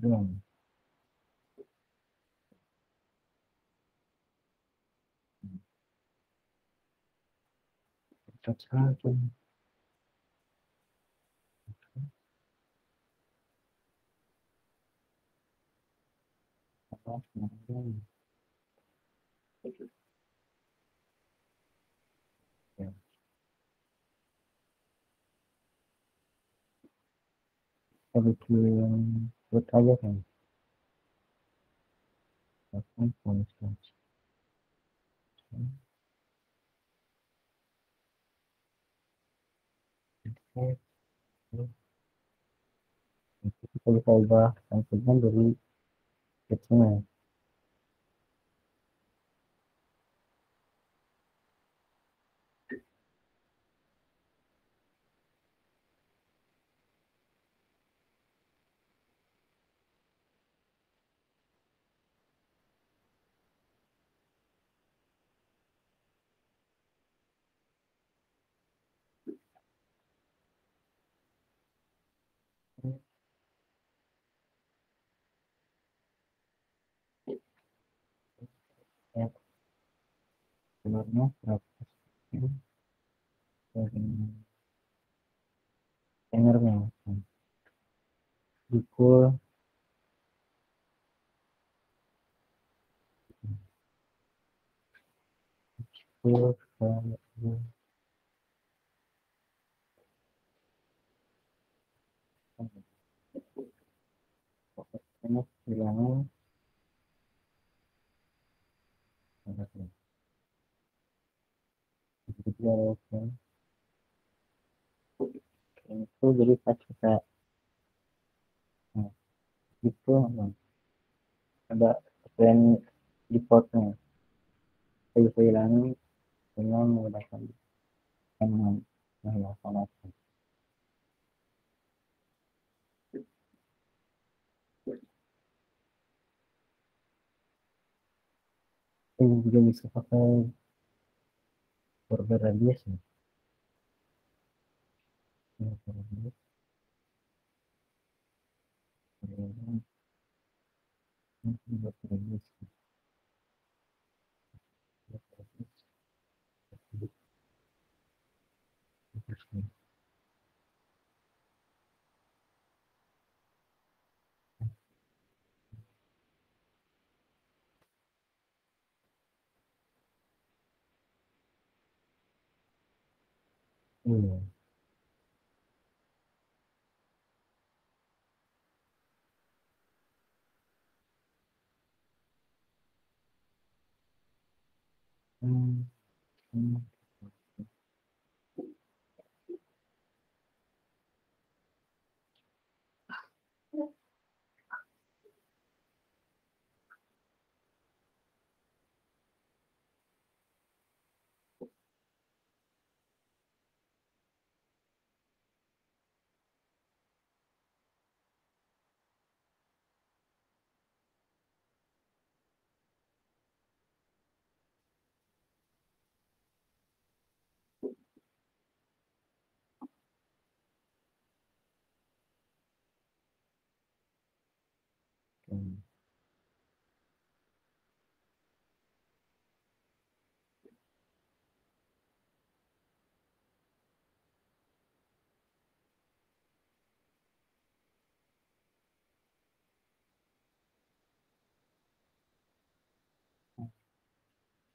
40 persen. Belum. Kita satu. Apa? Namanya. Ya. Kita bikin buat aja kan. Apa? Polis Kita bisa ubah sampingnya dari kecilnya. Ya. Telurnya berapa? Dari tengernya. Dikul dikul ke ini bilangnya itu jadi pas kita nah, itu ada plan di potnya saya dengan menggunakan yang ini juga bisa pakai border radius ya. Radius. Iya. Hmm. Hmm.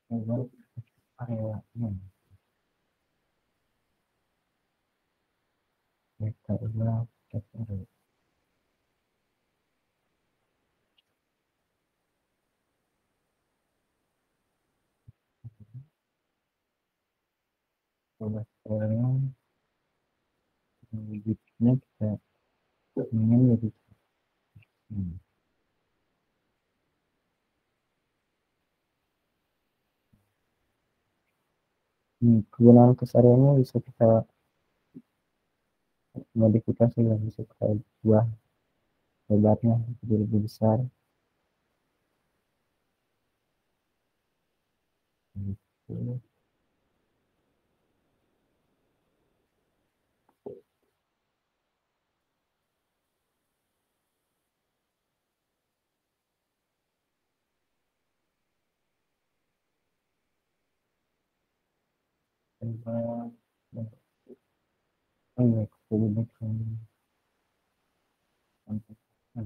Coba areanya wujudnya kita ingin jadi hmm. Hmm, kegunaan kesehariannya bisa kita modifikasi ya bisa kita buah lebarnya jadi lebih besar gitu. Coba oh iya kebanyakan nah,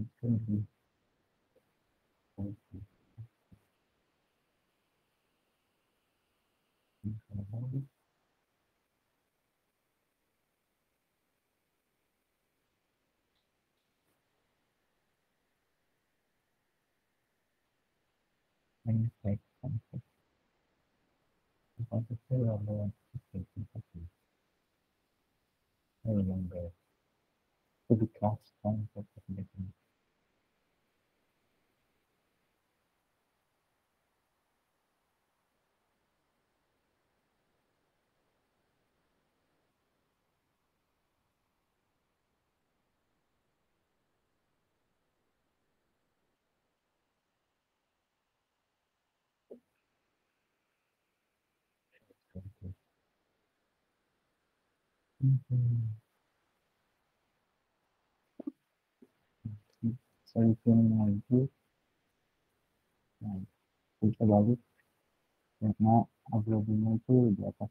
itu lebih banyak baik konsep quantas pela mão I remember to be classified as a definition. Kebijakan solusinya lagi nah bisa bagus. Karena aglobinnya itu di atas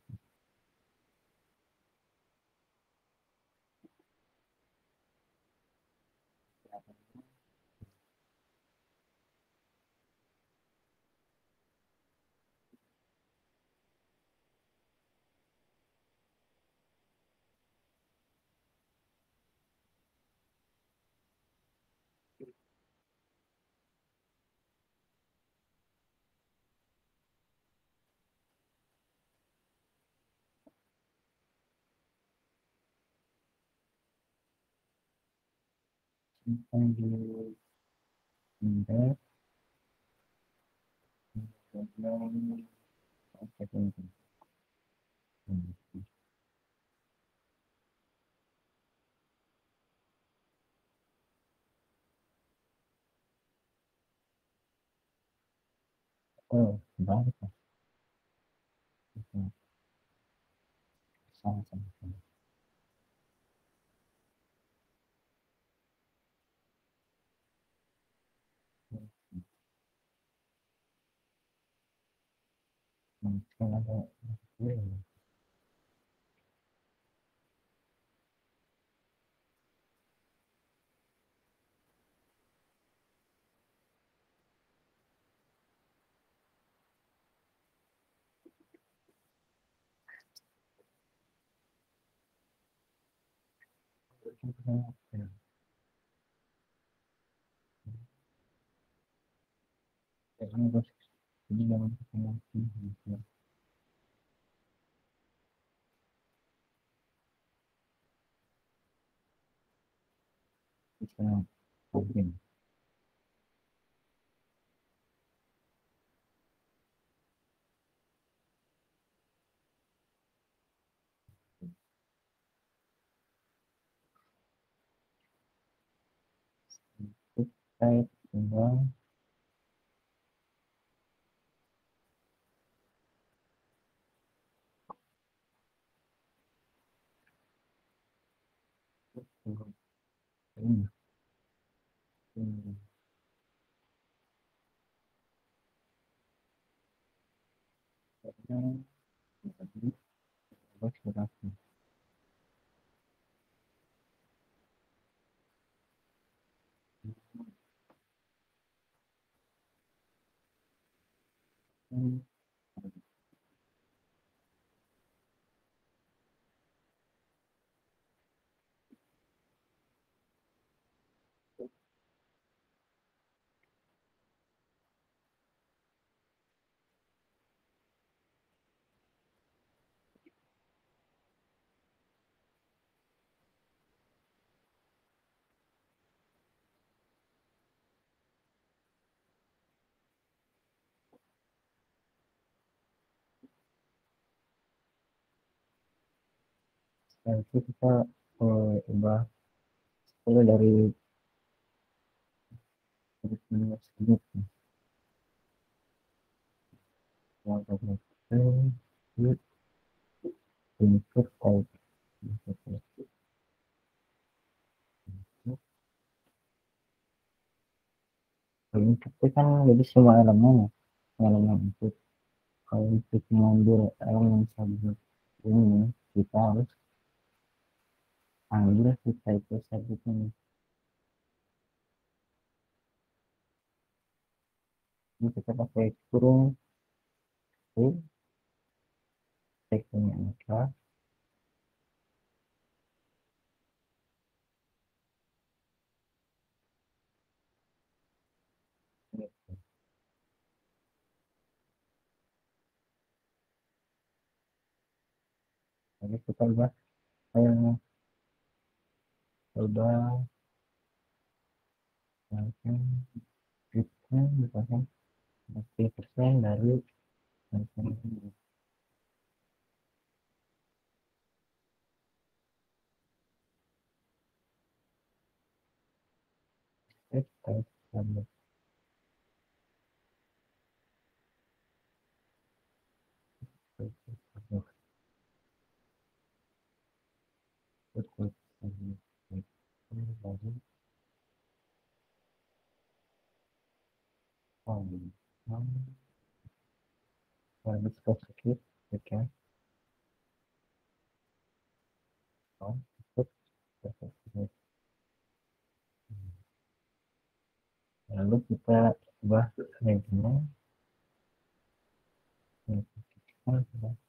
di indeks kemudian konsep ini Hmm. oh baik ya Yeah. I'm going to go to the next one. Ke sana bisa mungkin terkait dengan ini Hmm. Kayaknya tadi bos berapa? Hmm. Setelah itu kita eh, ubah 10 dari dari sedikit yang tadi itu kan jadi semua elemen ya elemen input kalau untuk mengambil elemen subjek ini kita harus ambil si type subjek ini ini kita pakai kurung. Itu teksnya maka jadi kita ubah filenya ubah langsung kita misalkan 50 persen dari langsung ini set type subject Betul. Oh, lalu sedikit, oke. Oh, ikut. Lalu kita ubah ini? Kita kita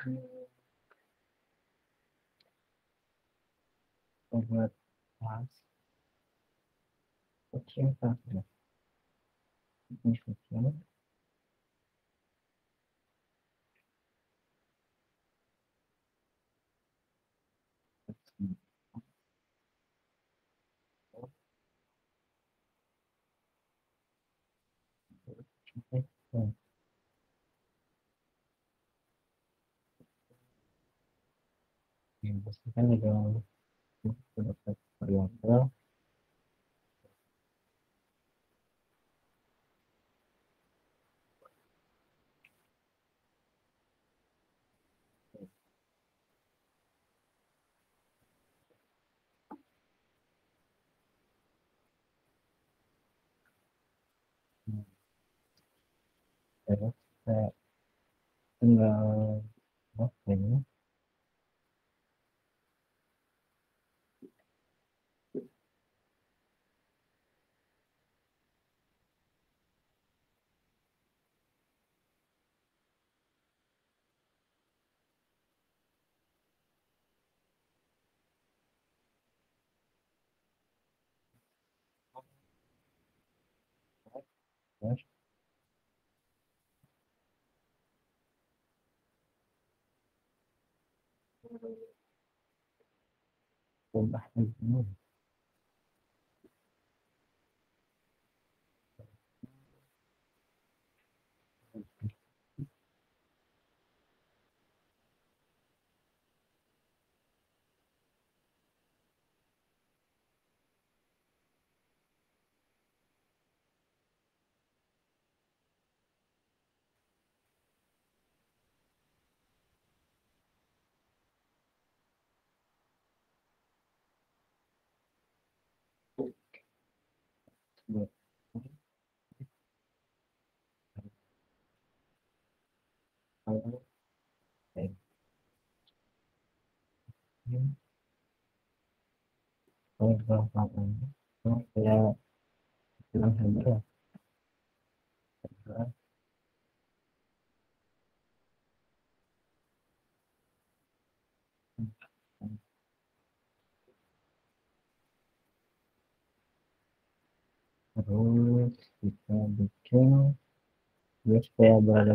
kita untuk putar lalu buat pas kecil kan ini diinvestasikan di dalam produk variabel. Terus saya tinggal oh, ini? Terus ubah ini buat kalau kalau terus saya bilang saja ya terus kita bikin dia supaya berada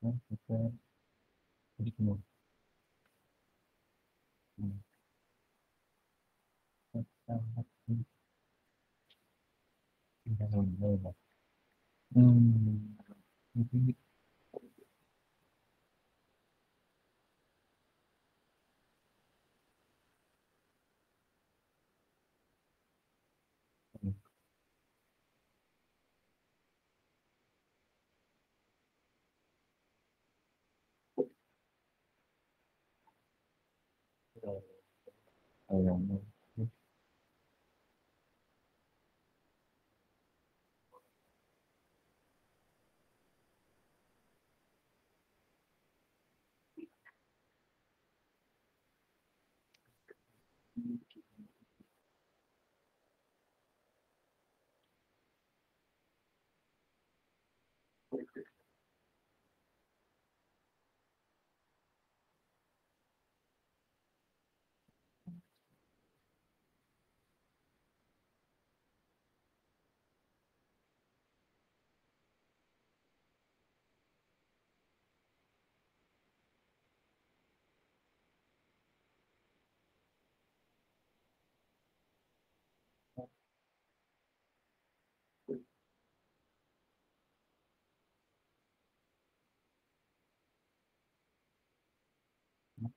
kita jadi semua Hmm. Jadi kalau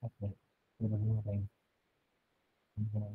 maka saya sudah mulai karena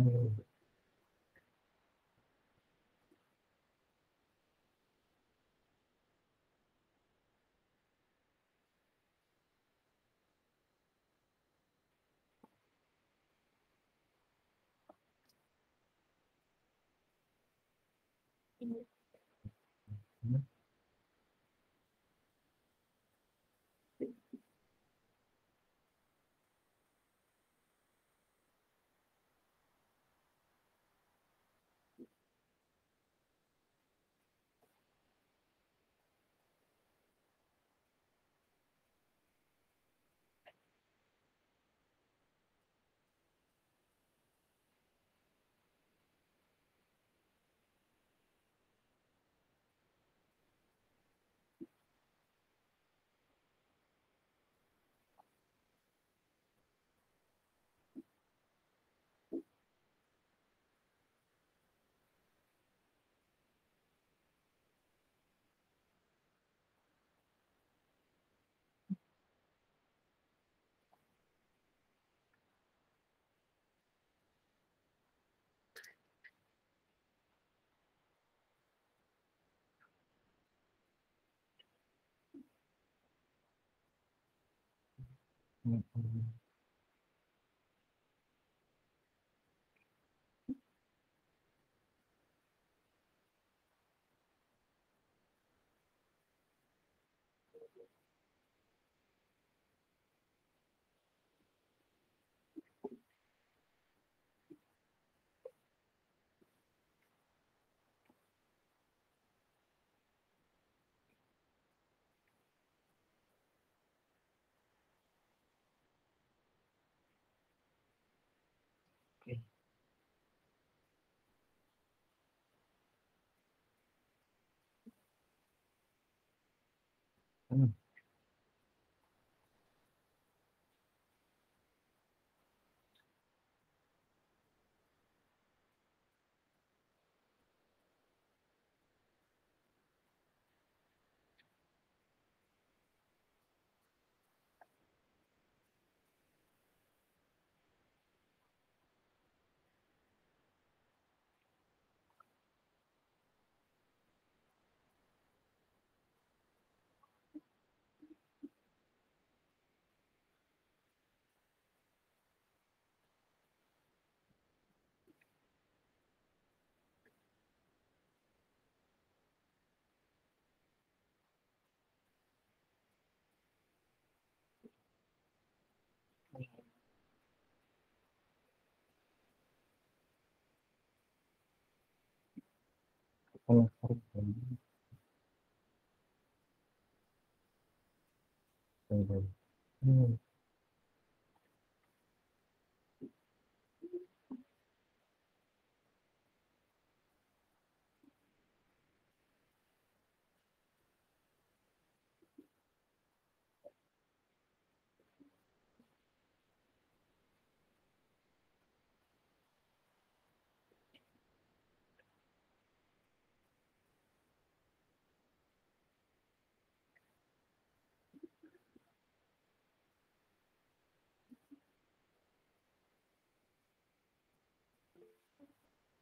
Allah Mm-hmm. Ini Bapak Bapak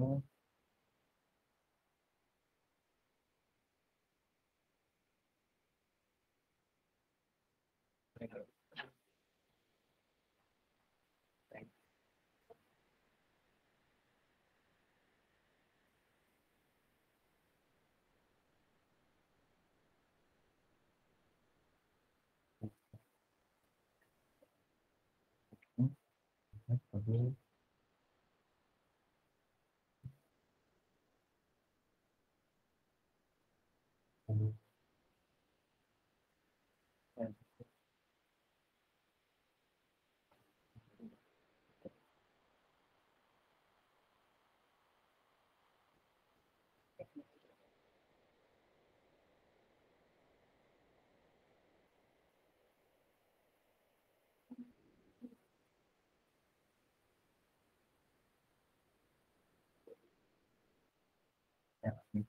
Kembali. Jadi, waktu itu Hmm. Kalau harus jadi,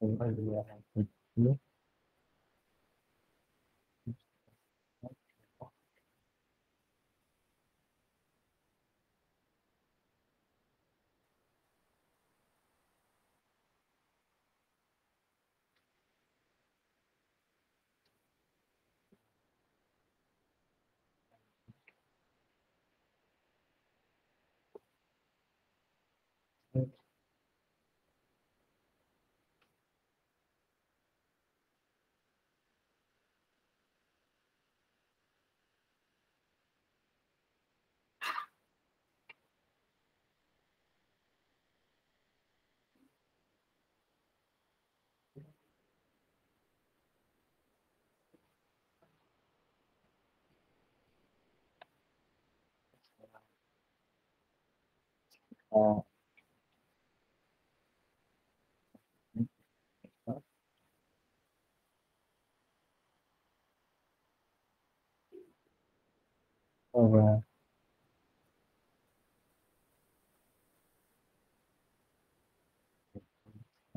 jadi. Hmm. Sifat itu ini sebagai ya itu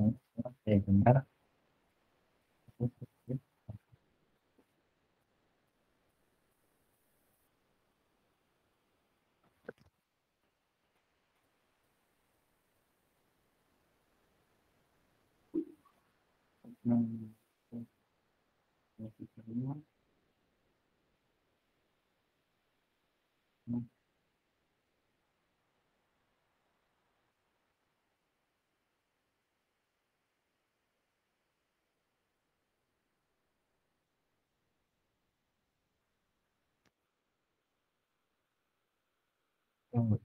yang lebih itu eh, bahwa saya benar Hmm. Hmm. Tunggu.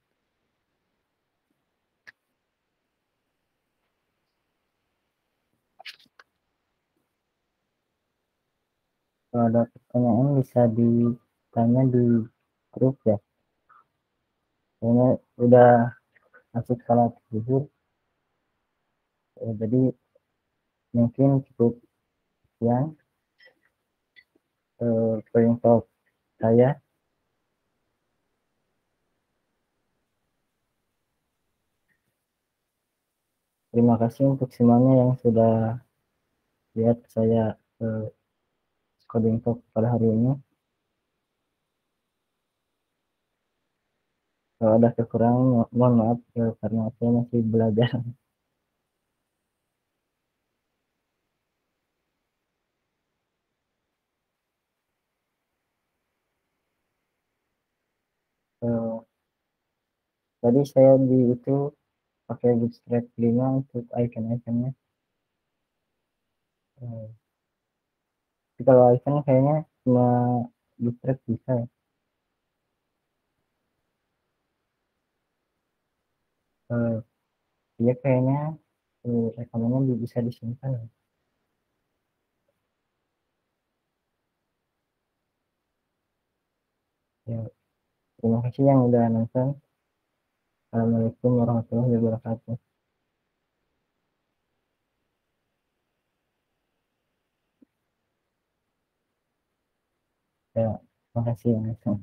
Kalau ada pertanyaan bisa ditanya di grup ya. Kayaknya udah masuk salat zuhur. Eh, jadi mungkin cukup sekian eh, talk saya. Terima kasih untuk semuanya yang sudah lihat saya eh, coding talk pada hari ini. Kalau ada kekurangan mohon maaf eh, karena saya masih belajar. Eh, tadi saya di itu pakai bootstrap 5 untuk icon-iconnya. Tapi kalau icon kayaknya cuma bootstrap bisa ya. Eh, dia kayaknya eh, rekamannya bisa disimpan ya. ya terima kasih yang udah nonton. Assalamualaikum warahmatullahi wabarakatuh ya terima kasih yang nonton